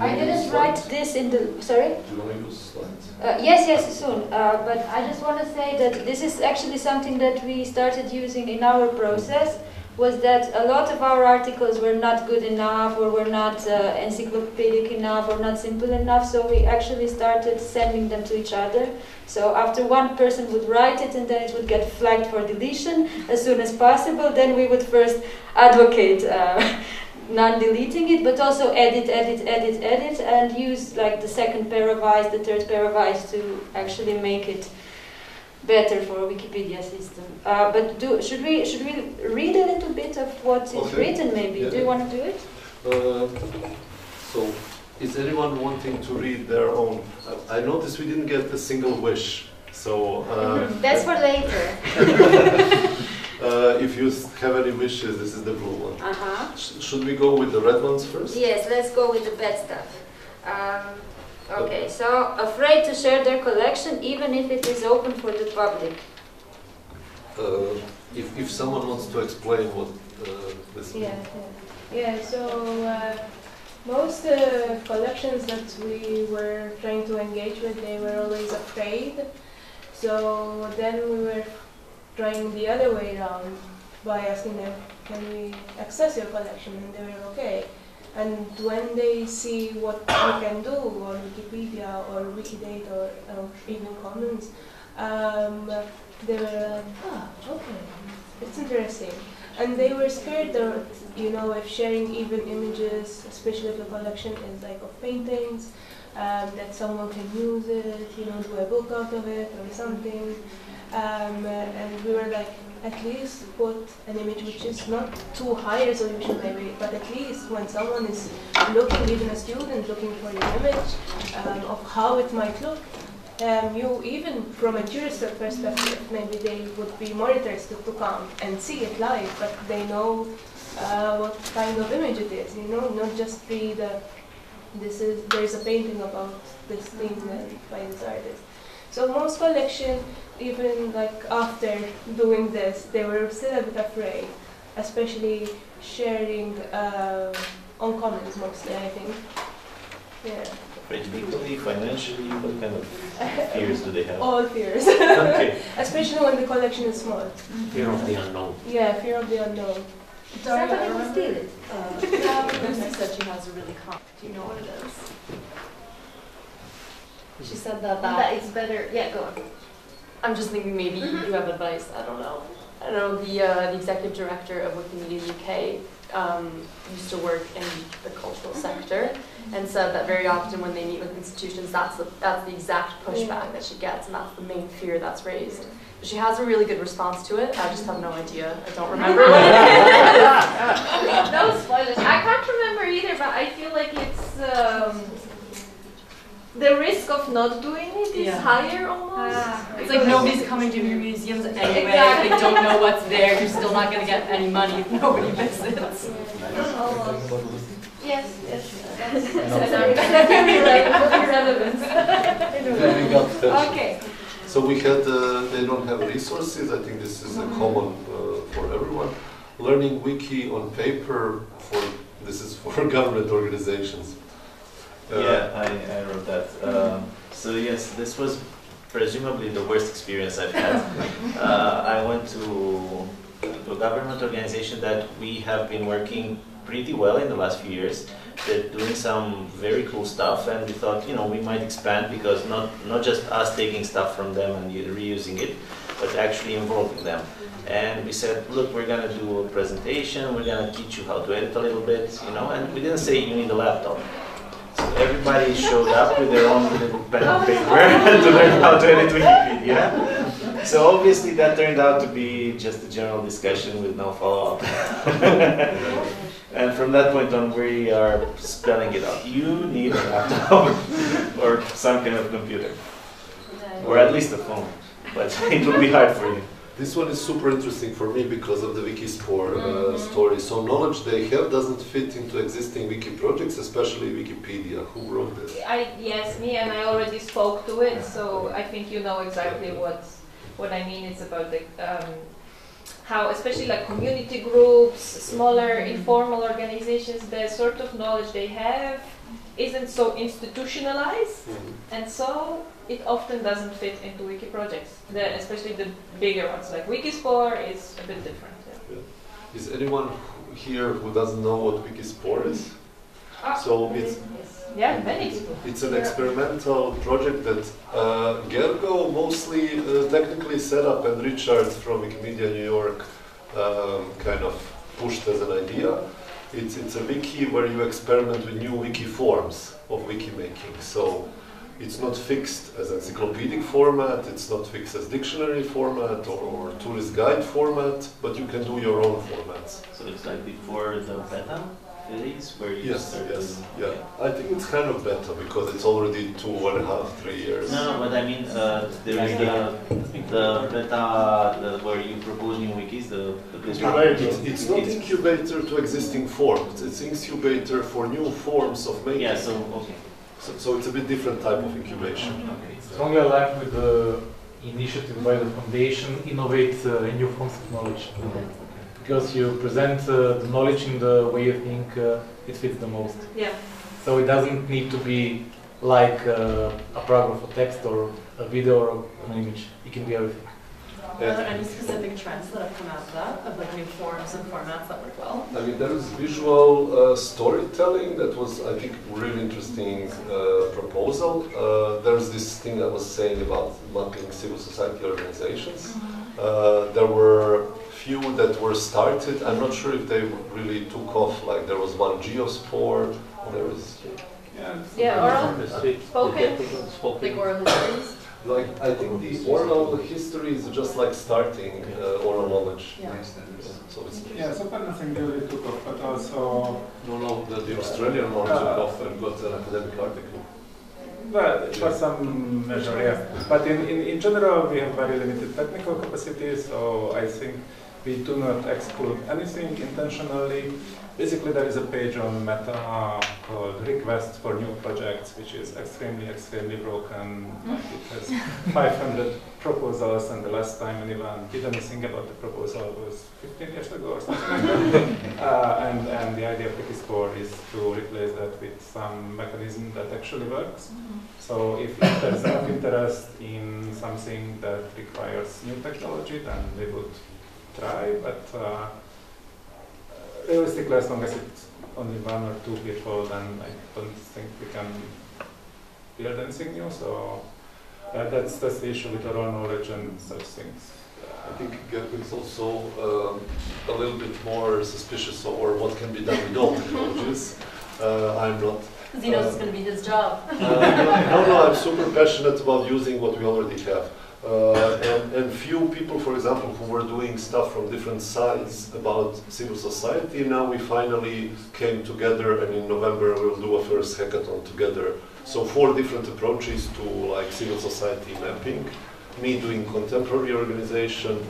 I didn't write this in the. Sorry. Do you want to use slides? Uh, yes, yes, soon. Uh, but I just want to say that this is actually something that we started using in our process. Was that a lot of our articles were not good enough, or were not uh, encyclopedic enough, or not simple enough? So we actually started sending them to each other. So after one person would write it, and then it would get flagged for deletion as soon as possible. Then we would first advocate. Non-deleting it, but also edit, edit, edit, edit, and use like the second paravise, the third paravise to actually make it better for a Wikipedia system. Uh, but do should we should we read a little bit of what is Okay. written? Maybe. Yeah. Do you want to do it? Uh, so, is anyone wanting to read their own? Uh, I noticed we didn't get a single wish. So, uh, That's for later. uh, if you have any wishes, this is the blue one. Uh huh. Sh- should we go with the red ones first? Yes, let's go with the bad stuff. Um, okay, so afraid to share their collection even if it is open for the public. Uh, if, if someone wants to explain what uh, this Yeah, means. yeah. Yeah, so uh, most uh, collections that we were trying to engage with, they were always afraid. So then we were trying the other way around by asking them, can we access your collection? And they were okay. And when they see what we can do on Wikipedia or Wikidata or, or even Commons, um, they were like, ah, okay, it's interesting. And they were scared that, you know, if sharing even images, especially if the collection is like of paintings, um, that someone can use it, you know, do a book out of it or something. Um, and we were like, at least put an image which is not too high resolution maybe, but at least when someone is looking, even a student looking for your image, um, of how it might look, um, you even from a tourist perspective, maybe they would be more interested to come and see it live, but they know uh, what kind of image it is, you know, not just read a this is there's a painting about this thing by this artist. So most collection, even like after doing this, they were still a bit afraid, especially sharing uh, on Commons mostly. I think. Yeah. Practically, financially, what kind of fears do they have? All fears. Okay. Especially when the collection is small. Fear of the unknown. Yeah, fear of the unknown. Somebody will steal it. Lucy said she has a really calm. Do you know what it is? She said that that, That it's better. Yeah, go on. I'm just thinking maybe you have advice. I don't know. I don't know. The uh, the executive director of Wikimedia UK um, used to work in the cultural sector and said that very often when they meet with institutions, that's the that's the exact pushback that she gets, and that's the main fear that's raised. She has a really good response to it. I just have no idea. I don't remember what it is. no spoilers. I can't remember either, but I feel like it's um, the risk of not doing it is Yeah. higher almost. It's like nobody's coming to your museums anyway. Exactly. They don't know what's there. You're still not going to get any money if nobody visits. Yes, yes. Very good question. Okay. So we had, uh, they don't have resources, I think this is a common uh, for everyone. Learning wiki on paper for, this is for government organizations. Uh, Yeah, I, I wrote that. Um, so yes, this was presumably the worst experience I've had. uh, I went to, to a government organization that we have been working pretty well in the last few years. They're doing some very cool stuff, and we thought, you know, we might expand because not not just us taking stuff from them and reusing it, but actually involving them. And we said, look, we're gonna do a presentation. We're gonna teach you how to edit a little bit, you know. And we didn't say you need a laptop. Everybody showed up with their own little pen and paper to learn how to edit Wikipedia. So obviously that turned out to be just a general discussion with no follow-up. and from that point on, we are spelling it out. You need a laptop or some kind of computer, or at least a phone. But it will be hard for you. This one is super interesting for me because of the Wikispore uh, story. So knowledge they have doesn't fit into existing wiki projects, especially Wikipedia. Who wrote this? I yes, me and I already spoke to it, so I think you know exactly what what I mean. It's about the um, how, especially like community groups, smaller informal organizations, the sort of knowledge they have isn't so institutionalized, and so it often doesn't fit into wiki projects. The, especially the bigger ones, like Wikispore, is a bit different. yeah. Is anyone here who doesn't know what Wikispore is? Ah, So it's Yeah, many people. It's an experimental project that uh, Gergo mostly uh, technically set up and Richard from Wikimedia New York um, kind of pushed as an idea. It's, it's a wiki where you experiment with new wiki forms of wiki making. So it's not fixed as encyclopedic format, it's not fixed as dictionary format or, or tourist guide format, but you can do your own formats. So it's like before the beta phase where you Yes, start yes, yeah. I think it's kind of beta because it's already two and a half, three years. No, no, but I mean, uh, there is the, the beta, the, where you propose new wikis, the, the where- It's, it's not incubator to existing forms, it's incubator for new forms of making. Yeah, so, okay. So, so it's a bit different type of incubation. Strongly aligned with the initiative by the foundation, innovate uh, new forms of knowledge. Because you present uh, the knowledge in the way you think uh, it fits the most. Yeah. So it doesn't need to be like uh, a paragraph of text or a video or an image. It can be everything. Are there any specific trends that have come out of that, of like new forms and formats that work well? I mean, there is visual uh, storytelling that was, I think, really interesting uh, proposal. Uh, there's this thing I was saying about mapping civil society organizations. Uh, there were few that were started. I'm not sure if they really took off. Like there was one Geospore. There is. Yeah, oral, spoken. Like oral histories? Like I think the oral history is just like starting uh, oral knowledge. Yeah. So it's Yeah, so kind of thing really took off, but also. No, no, the, the Australian one took off and got an academic article. Well, for some measure, yeah. But in, in, in general, we have very limited technical capacity, so I think we do not exclude anything intentionally. Basically there is a page on Meta uh, called Requests for New Projects, which is extremely, extremely broken. Like it has 500 proposals, and the last time anyone did anything about the proposal was 15 years ago or something like that. Uh, and, and the idea of Wikispore is to replace that with some mechanism that actually works. So if, if there's enough interest in something that requires new technology, then we would try, but uh, realistically, as long as it's only one or two people, then I don't think we can build anything new. So uh, that's that's the issue with our own knowledge and such things. I think Gergo is also um, a little bit more suspicious or what can be done with all technologies. Uh, I'm not. Because he knows Uh, it's going to be his job. Uh, no, no, I'm super passionate about using what we already have. Uh, and, and few people, for example, who were doing stuff from different sides about civil society, now we finally came together and in November we'll do a first hackathon together. So four different approaches to like civil society mapping. Me doing contemporary organization,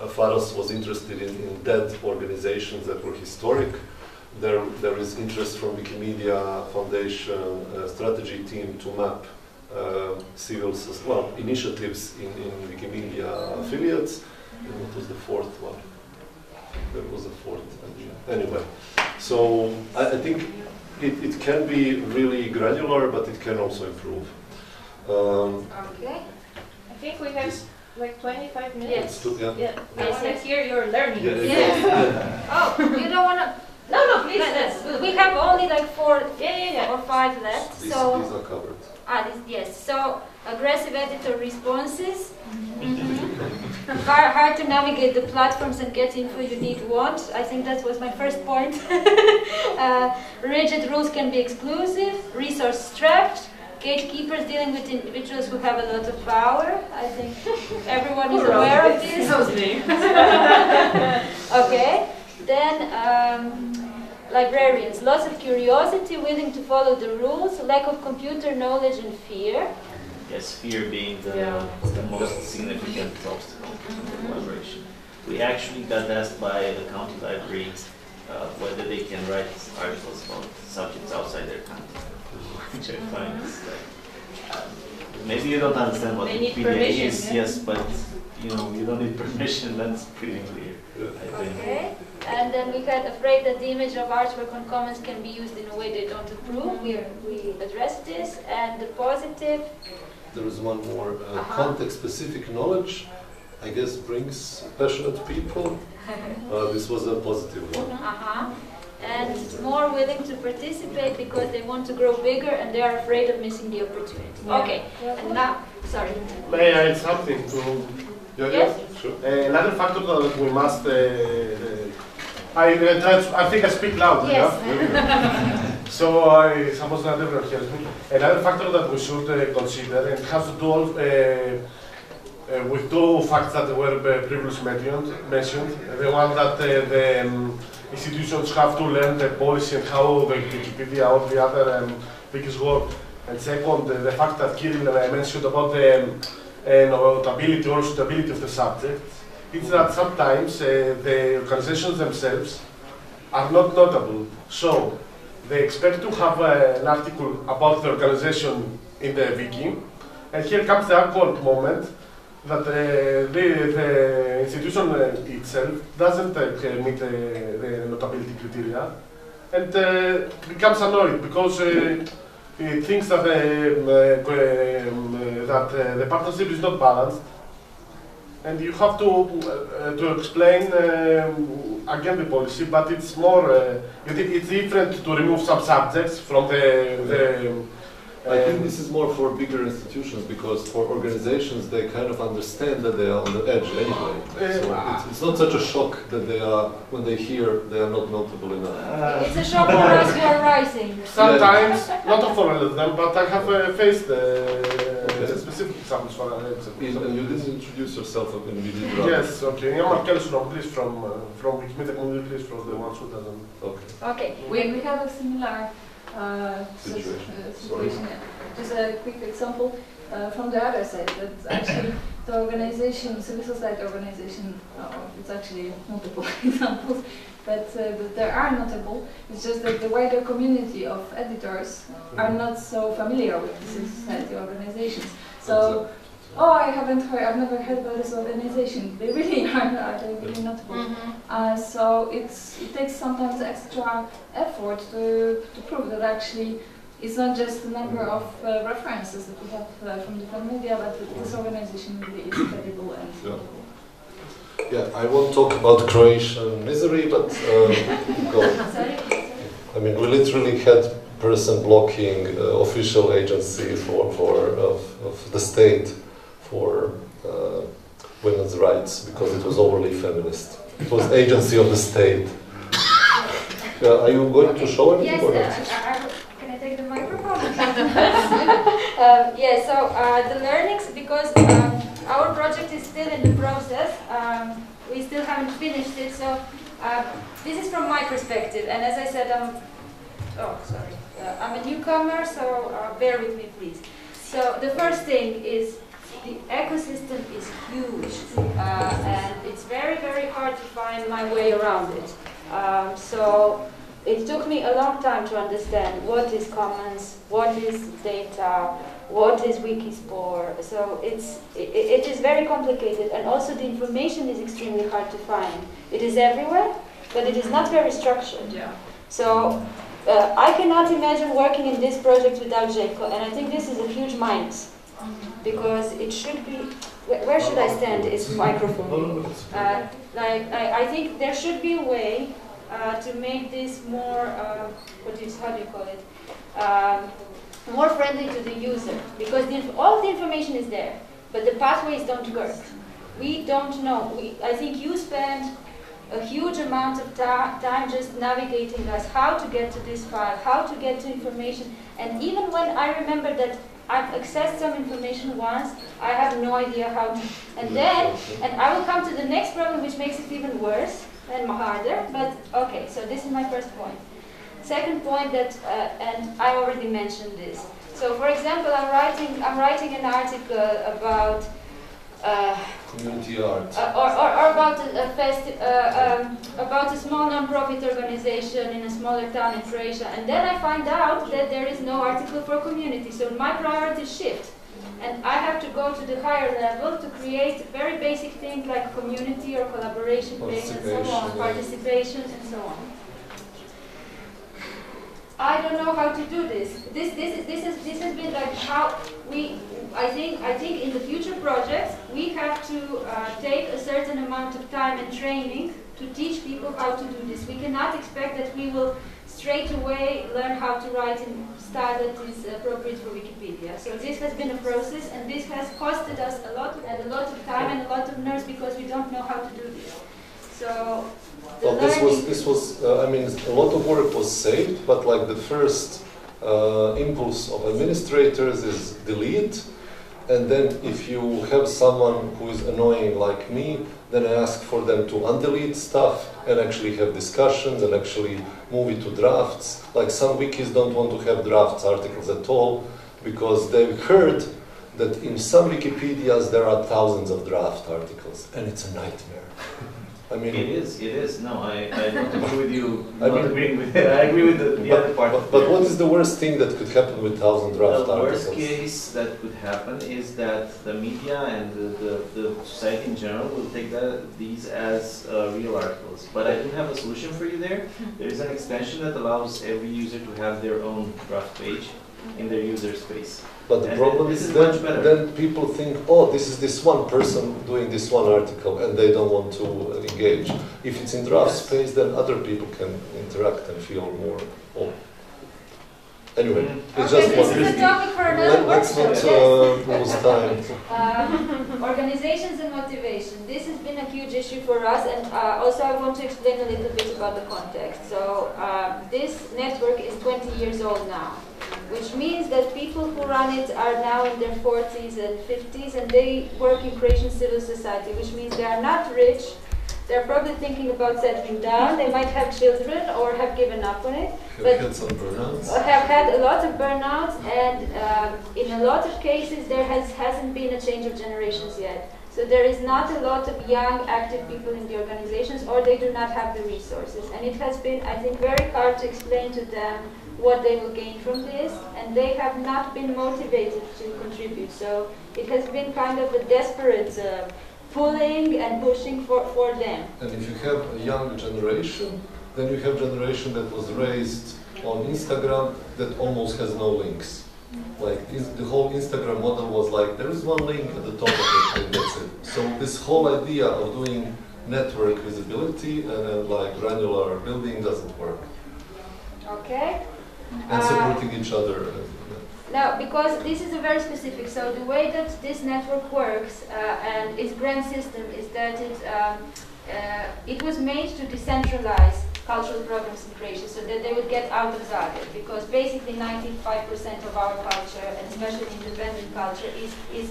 uh, Faros was interested in, in dead organizations that were historic. There, there is interest from Wikimedia Foundation uh, strategy team to map civil, well, initiatives in, in Wikimedia affiliates. And what was the fourth one? There was a fourth. idea. Anyway, so I, I think it, it can be really granular, but it can also improve. Um, Okay. I think we have like 25 minutes. Yes. Let's do- yeah. Yeah. I Yes, want to hear your learning. Yeah, Yes. yeah. Oh, you don't want to? No, no, please. But Let's we have only like four Yeah, yeah, yeah. or five left. These, so these are covered. Ah, this, yes. So aggressive editor responses. hard, hard to navigate the platforms and get info you need want. I think that was my first point. uh, rigid rules can be exclusive. Resource strapped. Gatekeepers dealing with individuals who have a lot of power. I think everyone is aware of this? this. Me. okay. Then um, librarians, lots of curiosity, willing to follow the rules, lack of computer knowledge and fear. Yes, fear being the, Yeah. the most significant obstacle to collaboration. We actually got asked by the county library uh, whether they can write articles about subjects outside their county, which I find is like, um, maybe you don't understand what They Wikipedia is, yeah. yes, but you know you don't need permission. That's pretty clear. I think. Okay. And then we had afraid that the image of artwork on Commons can be used in a way they don't approve. We, we addressed this. And the positive, There is one more. Uh, Uh-huh. Context-specific knowledge, I guess, brings passionate people. Uh, this was a positive one. uh-huh. And more willing to participate because they want to grow bigger and they are afraid of missing the opportunity. Yeah. Okay. And now, sorry. May I add something to yeah, Yes. yeah, Sure. Uh, another factor that we must. I, uh, I think I speak loud. Yes. Yeah? so I suppose that everyone hears me. Another factor that we should uh, consider and has to do all, uh, uh, with two facts that were uh, previously mentioned. mentioned. The one that uh, the um, institutions have to learn the policy and how the Wikipedia or the other um, wikis work. And second, the fact that Kirill uh, mentioned about the um, notability or suitability of the subject. It's that sometimes uh, the organizations themselves are not notable. So they expect to have uh, an article about the organization in the wiki, and here comes the awkward moment that uh, the, the institution uh, itself doesn't uh, meet the notability criteria, and becomes annoyed because it thinks that, um, um, that the partnership is not balanced, and you have to uh, to explain um, again the policy, but it's more uh, it, it's different to remove some subjects from the the. I think um, this is more for bigger institutions because for organizations they kind of understand that they are on the edge anyway. So it's, it's not such a shock that they are when they hear they are not notable enough. It's a shock for us who are rising. Sometimes, not for all of them, but I have uh, faced uh, specific examples for uh, example. And you didn't introduce yourself and we. Yes, okay. I'm Markel Snoblis from uh, from Wikimedia Community, please, for the ones who doesn't. Okay. Okay. We, we have a similar uh, Situation. uh, situation. Just a quick example uh, from the other side. That actually the organization, civil society organization, uh, it's actually multiple examples, but, uh, but there are notable. It's just that the wider community of editors are not so familiar with the civil society organizations. So, oh, I haven't heard, I've never heard about this organization. They really are, are they really notable. Uh, so it's, it takes sometimes extra effort to, to prove that actually it's not just the number of uh, references that we have uh, from different media, but that this organization really is credible and Yeah. Yeah, I won't talk about Croatian misery, but um, go. Sorry? I mean, we literally had person blocking uh, official agency for, for of, of the state for uh, women's rights because it was overly feminist. It was agency of the state. Yeah, are you going to show anything Yes, or uh, not? I, can I take the microphone? um, yeah, so uh, the learnings, because um, our project is still in the process, um, we still haven't finished it, so uh, this is from my perspective, and as I said, I'm, oh, sorry, uh, I'm a newcomer, so uh, bear with me, please. So the first thing is the ecosystem is huge, uh, and it's very, very hard to find my way around it. Um, so it took me a long time to understand what is commons, what is data, what is Wikispore. So it's, it, it is very complicated, and also the information is extremely hard to find. It is everywhere, but it is not very structured. Yeah. So uh, I cannot imagine working in this project without Željko, and I think this is a huge minus because it should be. Where, where should I stand? Is microphone. Uh, like I, I think there should be a way uh, to make this more. Uh, what is how do you call it? Um, more friendly to the user because the, all the information is there, but the pathways don't work. We don't know. We, I think you spend a huge amount of ta- time just navigating us how to get to this file, how to get to information, and even when I remember that I've accessed some information once, I have no idea how to. And then, and I will come to the next problem, which makes it even worse and harder. But okay, so this is my first point. Second point that, uh, and I already mentioned this. So, for example, I'm writing, I'm writing an article about. Uh, Community art. uh, or, or, or about a, uh, um, about a small non-profit organization in a smaller town in Croatia, and then I find out that there is no article for community. So my priorities shift, and I have to go to the higher level to create very basic things like community or collaboration based and so on, participation and so on. I don't know how to do this. This this is this is this has been like how we. I think I think in the future projects we have to uh, take a certain amount of time and training to teach people how to do this. We cannot expect that we will straight away learn how to write in style that is appropriate for Wikipedia. So this has been a process, and this has costed us a lot and a lot of time and a lot of nerves because we don't know how to do this. So Well, this was this was. Uh, I mean, a lot of work was saved, but like the first uh, impulse of administrators is delete, and then if you have someone who is annoying like me, then I ask for them to undelete stuff and actually have discussions and actually move it to drafts. Like some wikis don't want to have drafts articles at all because they've heard that in some Wikipedias there are thousands of draft articles, and it's a nightmare. I mean, It is, it is. No, I, I don't agree with you. I not mean- with it. I agree with the, the but, other part. But, but what is the worst thing that could happen with thousand draft the articles? worst case that could happen is that the media and the, the, the society in general will take that, these as uh, real articles. But I do have a solution for you there. There is an extension that allows every user to have their own draft page in their user space. But the And problem is, is then, much better. then people think, oh, this is this one person doing this one article, and they don't want to uh, engage. If it's in draft space, then other people can interact and feel more. Oh. Anyway, it's Okay, just this one. is a topic for another Let, let's not uh, lose time. Um, organizations and motivation. This has been a huge issue for us, and uh, also I want to explain a little bit about the context. So um, this network is 20 years old now, which means that people who run it are now in their 40s and 50s, and they work in Croatian civil society, which means they are not rich, they're probably thinking about settling down. They might have children or have given up on it. Have had some burnouts. have had a lot of burnouts, and um, in a lot of cases, there has, hasn't been a change of generations yet. So there is not a lot of young, active people in the organizations, or they do not have the resources. And it has been, I think, very hard to explain to them what they will gain from this, and they have not been motivated to contribute. So it has been kind of a desperate uh, pulling and pushing for, for them. And if you have a young generation, then you have generation that was raised on Instagram that almost has no links. Like is, the whole Instagram model was like there is one link at the top of it and that's it. So this whole idea of doing network visibility and uh, like granular building doesn't work. Okay? And Uh, supporting each other. uh, Now, because this is a very specific, so the way that this network works uh, and its grant system is that it, um, uh, it was made to decentralize cultural programs in Croatia so that they would get out of Zagreb because basically 95% of our culture and especially independent culture is, is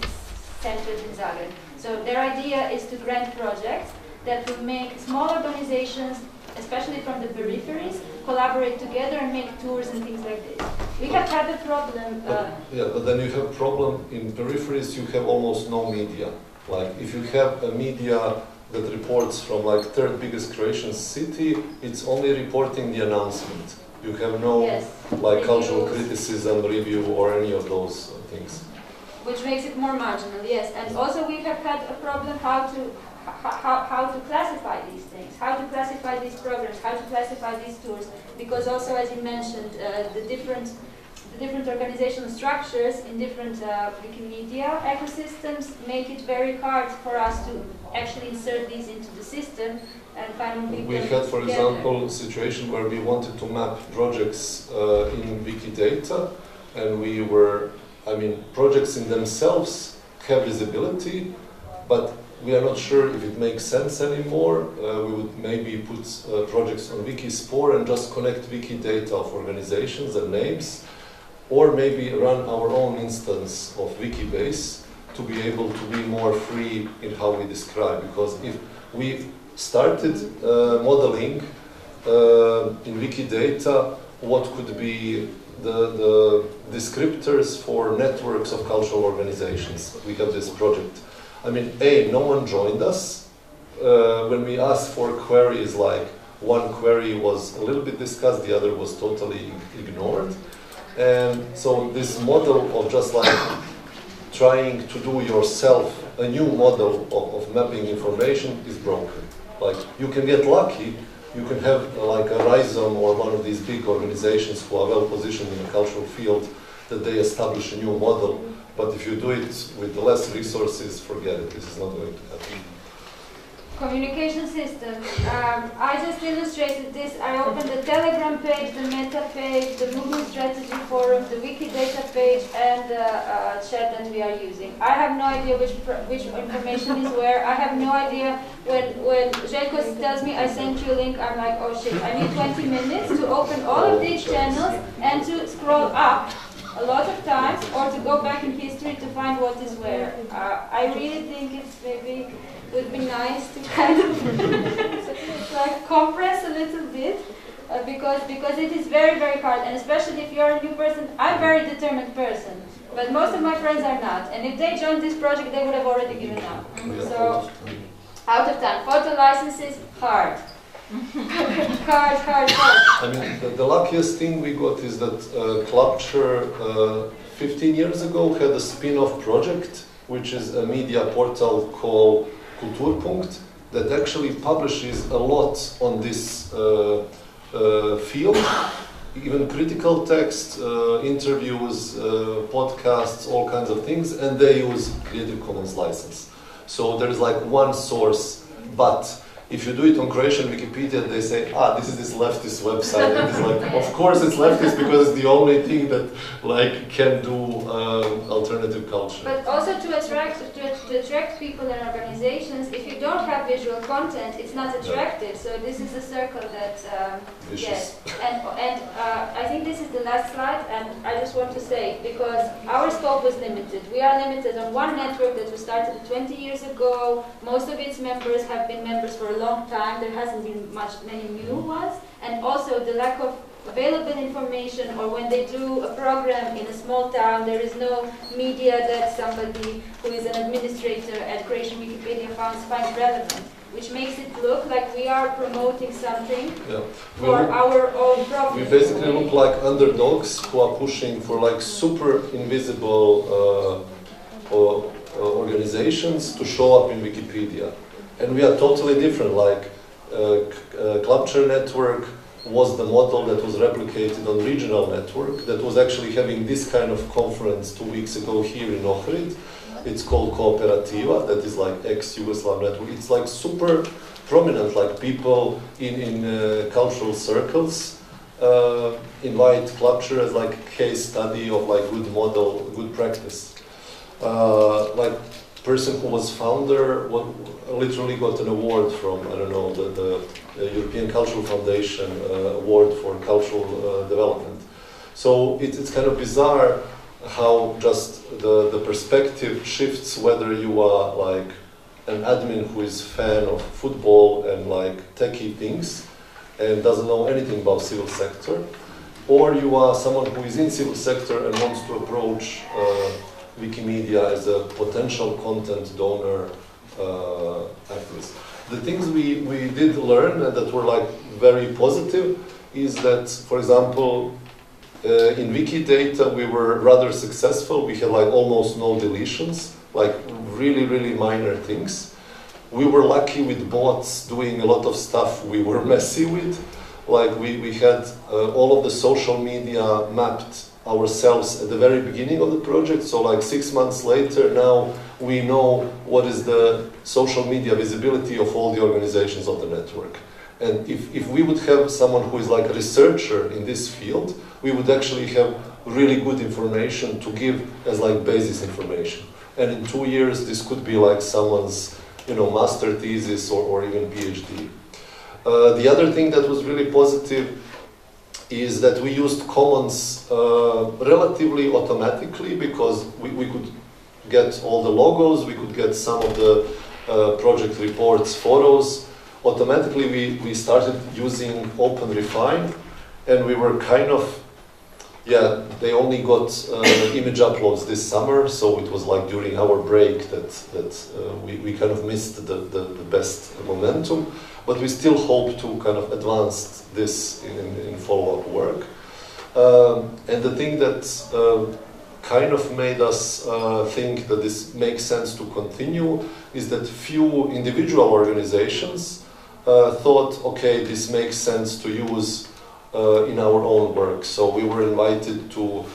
centered in Zagreb. So their idea is to grant projects that will make small organizations, especially from the peripheries, collaborate together and make tours and things like this. We have had a problem. Uh, Yeah, but then you have a problem in peripheries, you have almost no media. Like if you have a media that reports from like third biggest Croatian city, it's only reporting the announcement. You have no Yes. like cultural Reviews. criticism, review or any of those things. which makes it more marginal, yes. And also we have had a problem how to how, how to classify these things, how to classify these programs, how to classify these tours, because also as you mentioned, uh, the different the different organizational structures in different uh, Wikimedia ecosystems make it very hard for us to actually insert these into the system and finally We had, for example, a situation where we wanted to map projects uh, in Wikidata, and we were, I mean, projects in themselves have visibility, but we are not sure if it makes sense anymore. Uh, we would maybe put uh, projects on Wikispore and just connect Wikidata of organizations and names, or maybe run our own instance of Wikibase to be able to be more free in how we describe. Because if we started uh, modeling uh, in Wikidata what could be the, the descriptors for networks of cultural organizations. We have this project. I mean, A, no one joined us. Uh, when we asked for queries, like one query was a little bit discussed, the other was totally ignored. And so this model of just like trying to do yourself a new model of, of mapping information is broken. Like you can get lucky, you can have like a Rhizome or one of these big organizations who are well positioned in a cultural field that they establish a new model. But if you do it with less resources, forget it. This is not going to happen. Communication system. Um, I just illustrated this. I opened the Telegram page, the Meta page, the Movement Strategy Forum, the Wikidata page, and the uh, chat that we are using. I have no idea which which information is where. I have no idea when when Željko tells me I sent you a link. I'm like, oh shit! I need 20 minutes to open all of these channels and to scroll up a lot of times, or to go back in history to find what is where. Uh, I really think it's maybe would be nice to kind of like compress a little bit uh, because because it is very very hard and especially if you're a new person I'm a very determined person but most of my friends are not and if they joined this project they would have already given up. So out of time. Photo licenses hard hard hard hard I mean, the, the luckiest thing we got is that uh, Clubture uh, 15 years ago had a spin-off project, which is a media portal called Kulturpunkt that actually publishes a lot on this uh, uh, field, even critical text, uh, interviews, uh, podcasts, all kinds of things, and they use Creative Commons license. So there is like one source, but if you do it on Croatian Wikipedia, they say, ah, this is this leftist website. And it's like, of course it's leftist because it's the only thing that like can do um, alternative culture. But also to attract to, to attract people and organizations, if you don't have visual content, it's not attractive. So this is a circle that um, yes. And and uh, I think this is the last slide, and I just want to say because our scope was limited. We are limited on one network that was started 20 years ago. Most of its members have been members for a long time. There hasn't been much many new ones, and also the lack of available information or when they do a program in a small town, there is no media that somebody who is an administrator at Croatian Wikipedia finds, finds relevant, which makes it look like we are promoting something Yeah. For our own profit. We basically look like underdogs who are pushing for like super invisible uh, or, uh, organizations to show up in Wikipedia. And we are totally different, like uh, uh, Clubture Network was the model that was replicated on Regional Network that was actually having this kind of conference two weeks ago here in Ohrid. It's called Kooperativa, that is like ex-Yugoslav network. It's like super prominent, like people in, in uh, cultural circles uh, invite Clubture as like case study of like good model, good practice. Uh, like person who was founder literally got an award from I don't know the, the, the European Cultural Foundation uh, award for cultural uh, development. So it, it's kind of bizarre how just the, the perspective shifts whether you are like an admin who is fan of football and like techie things and doesn't know anything about civil sector, or you are someone who is in civil sector and wants to approach uh, Wikimedia as a potential content donor uh, activist. The things we, we did learn and that were like very positive is that, for example, uh, in Wikidata we were rather successful. We had like almost no deletions, like really, really minor things. We were lucky with bots doing a lot of stuff we were messy with. Like we, we had uh, all of the social media mapped ourselves at the very beginning of the project. So like six months later, now we know what is the social media visibility of all the organizations of the network. And if, if we would have someone who is like a researcher in this field, we would actually have really good information to give as like basis information. And in two years, this could be like someone's, you know, master thesis or, or even PhD. Uh, the other thing that was really positive is that we used commons uh, relatively automatically because we, we could get all the logos, we could get some of the uh, project reports, photos. Automatically, we, we started using OpenRefine, and we were kind of, yeah, they only got uh, image uploads this summer, so it was like during our break that, that uh, we, we kind of missed the, the, the best momentum but we still hope to kind of advance this in, in follow-up work. Um, and the thing that uh, kind of made us uh, think that this makes sense to continue is that few individual organizations uh, thought, okay, this makes sense to use uh, in our own work. So we were invited to,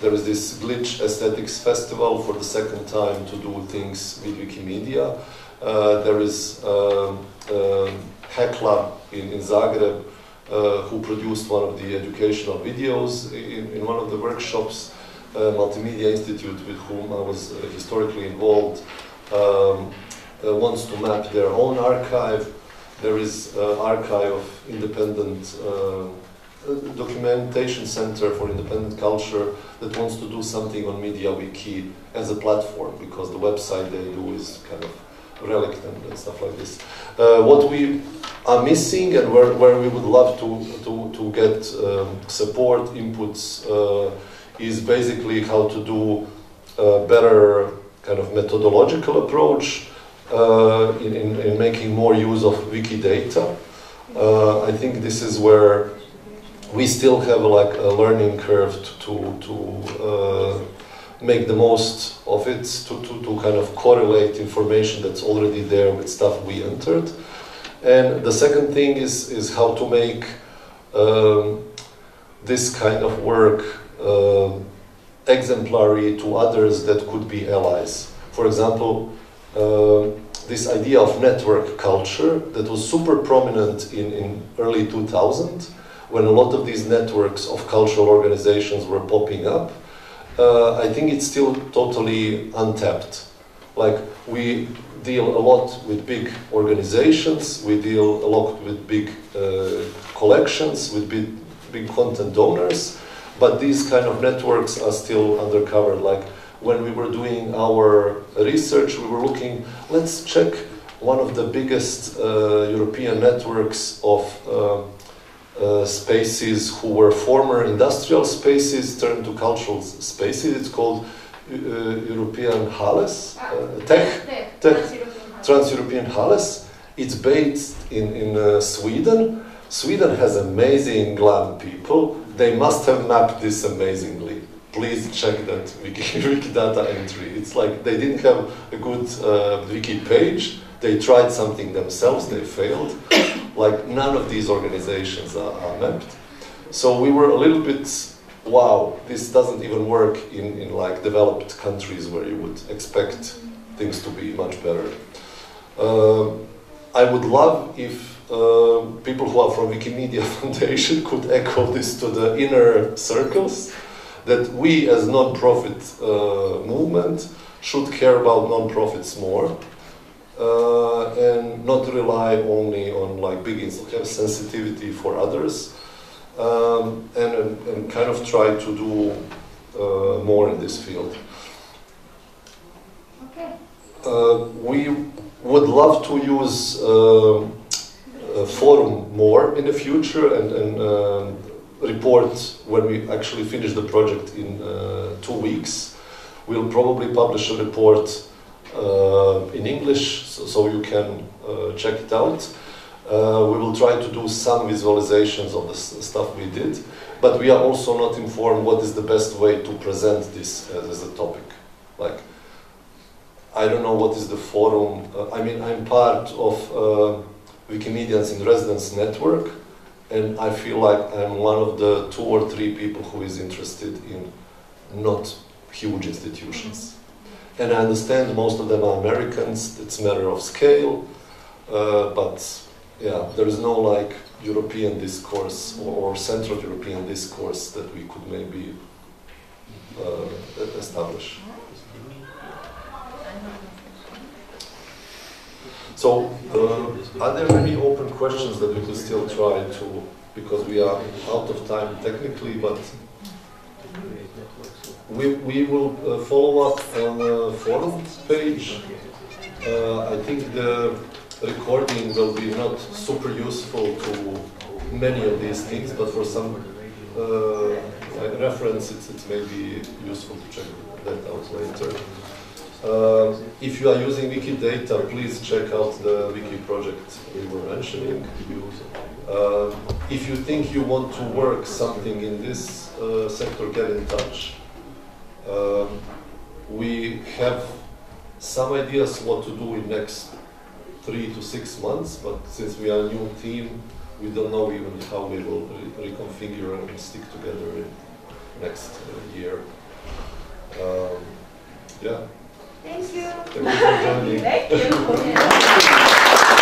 there is this Glitch Aesthetics Festival for the second time to do things with Wikimedia. Uh, there is um, um, Hekla in, in Zagreb, uh, who produced one of the educational videos in, in one of the workshops. Uh, Multimedia Institute, with whom I was historically involved, um, wants to map their own archive. There is uh, archive of independent uh, documentation center for independent culture that wants to do something on MediaWiki as a platform because the website they do is kind of relic and, and stuff like this. Uh, what we are missing and where, where we would love to, to, to get um, support, inputs, uh, is basically how to do a better kind of methodological approach uh, in, in, in making more use of Wikidata. Uh, I think this is where we still have like a learning curve to, to uh, make the most of it to, to, to kind of correlate information that's already there with stuff we entered. And the second thing is, is how to make um, this kind of work uh, exemplary to others that could be allies. For example, uh, this idea of network culture that was super prominent in, in early 2000 when a lot of these networks of cultural organizations were popping up uh, I think it's still totally untapped. Like we deal a lot with big organizations, we deal a lot with big uh, collections, with big, big content donors, but these kind of networks are still undercover. Like when we were doing our research, we were looking, let's check one of the biggest uh, European networks of uh, uh, spaces who were former industrial spaces turned to cultural spaces. It's called uh, European Halles, uh, Tech, Tech Trans-European Halles. It's based in, in uh, Sweden. Sweden has amazing glam people. They must have mapped this amazingly. Please check that wiki, Wikidata entry. It's like they didn't have a good uh, wiki page. They tried something themselves. They failed. like none of these organizations are, are mapped. So we were a little bit, wow, this doesn't even work in, in like developed countries where you would expect things to be much better. Uh, I would love if uh, people who are from Wikimedia Foundation could echo this to the inner circles, that we as non-profit uh, movement should care about non-profits more uh, and not rely only on like big have sensitivity for others, um, and, and, kind of try to do uh, more in this field. Uh, we would love to use um, forum more in the future and, and um, report when we actually finish the project in uh, two weeks. We'll probably publish a report in English so, so you can uh, check it out. Uh, we will try to do some visualizations of the stuff we did, but we are also not informed what is the best way to present this as, as a topic. Like, I don't know what is the forum. Uh, I mean, I'm part of uh, Wikimedians in Residence network, and I feel like I'm one of the two or three people who is interested in not huge institutions. And I understand most of them are Americans. It's a matter of scale, uh, but yeah, there is no like European discourse or, or Central European discourse that we could maybe uh, establish. So, uh, are there any open questions that we could still try to, because we are out of time technically, but we, we will uh, follow up on the forum page. Uh, I think the recording will be not super useful to many of these things, but for some uh, reference, it's, it may be useful to check that out later. Uh, if you are using Wikidata, please check out the wiki project we were mentioning. Uh, if you think you want to work something in this uh, sector, get in touch. Um, we have some ideas what to do in next three to six months, but since we are a new team, we don't know even how we will re- reconfigure and stick together in next uh, year. Um, yeah. Thank you. Thank you for joining. Thank you.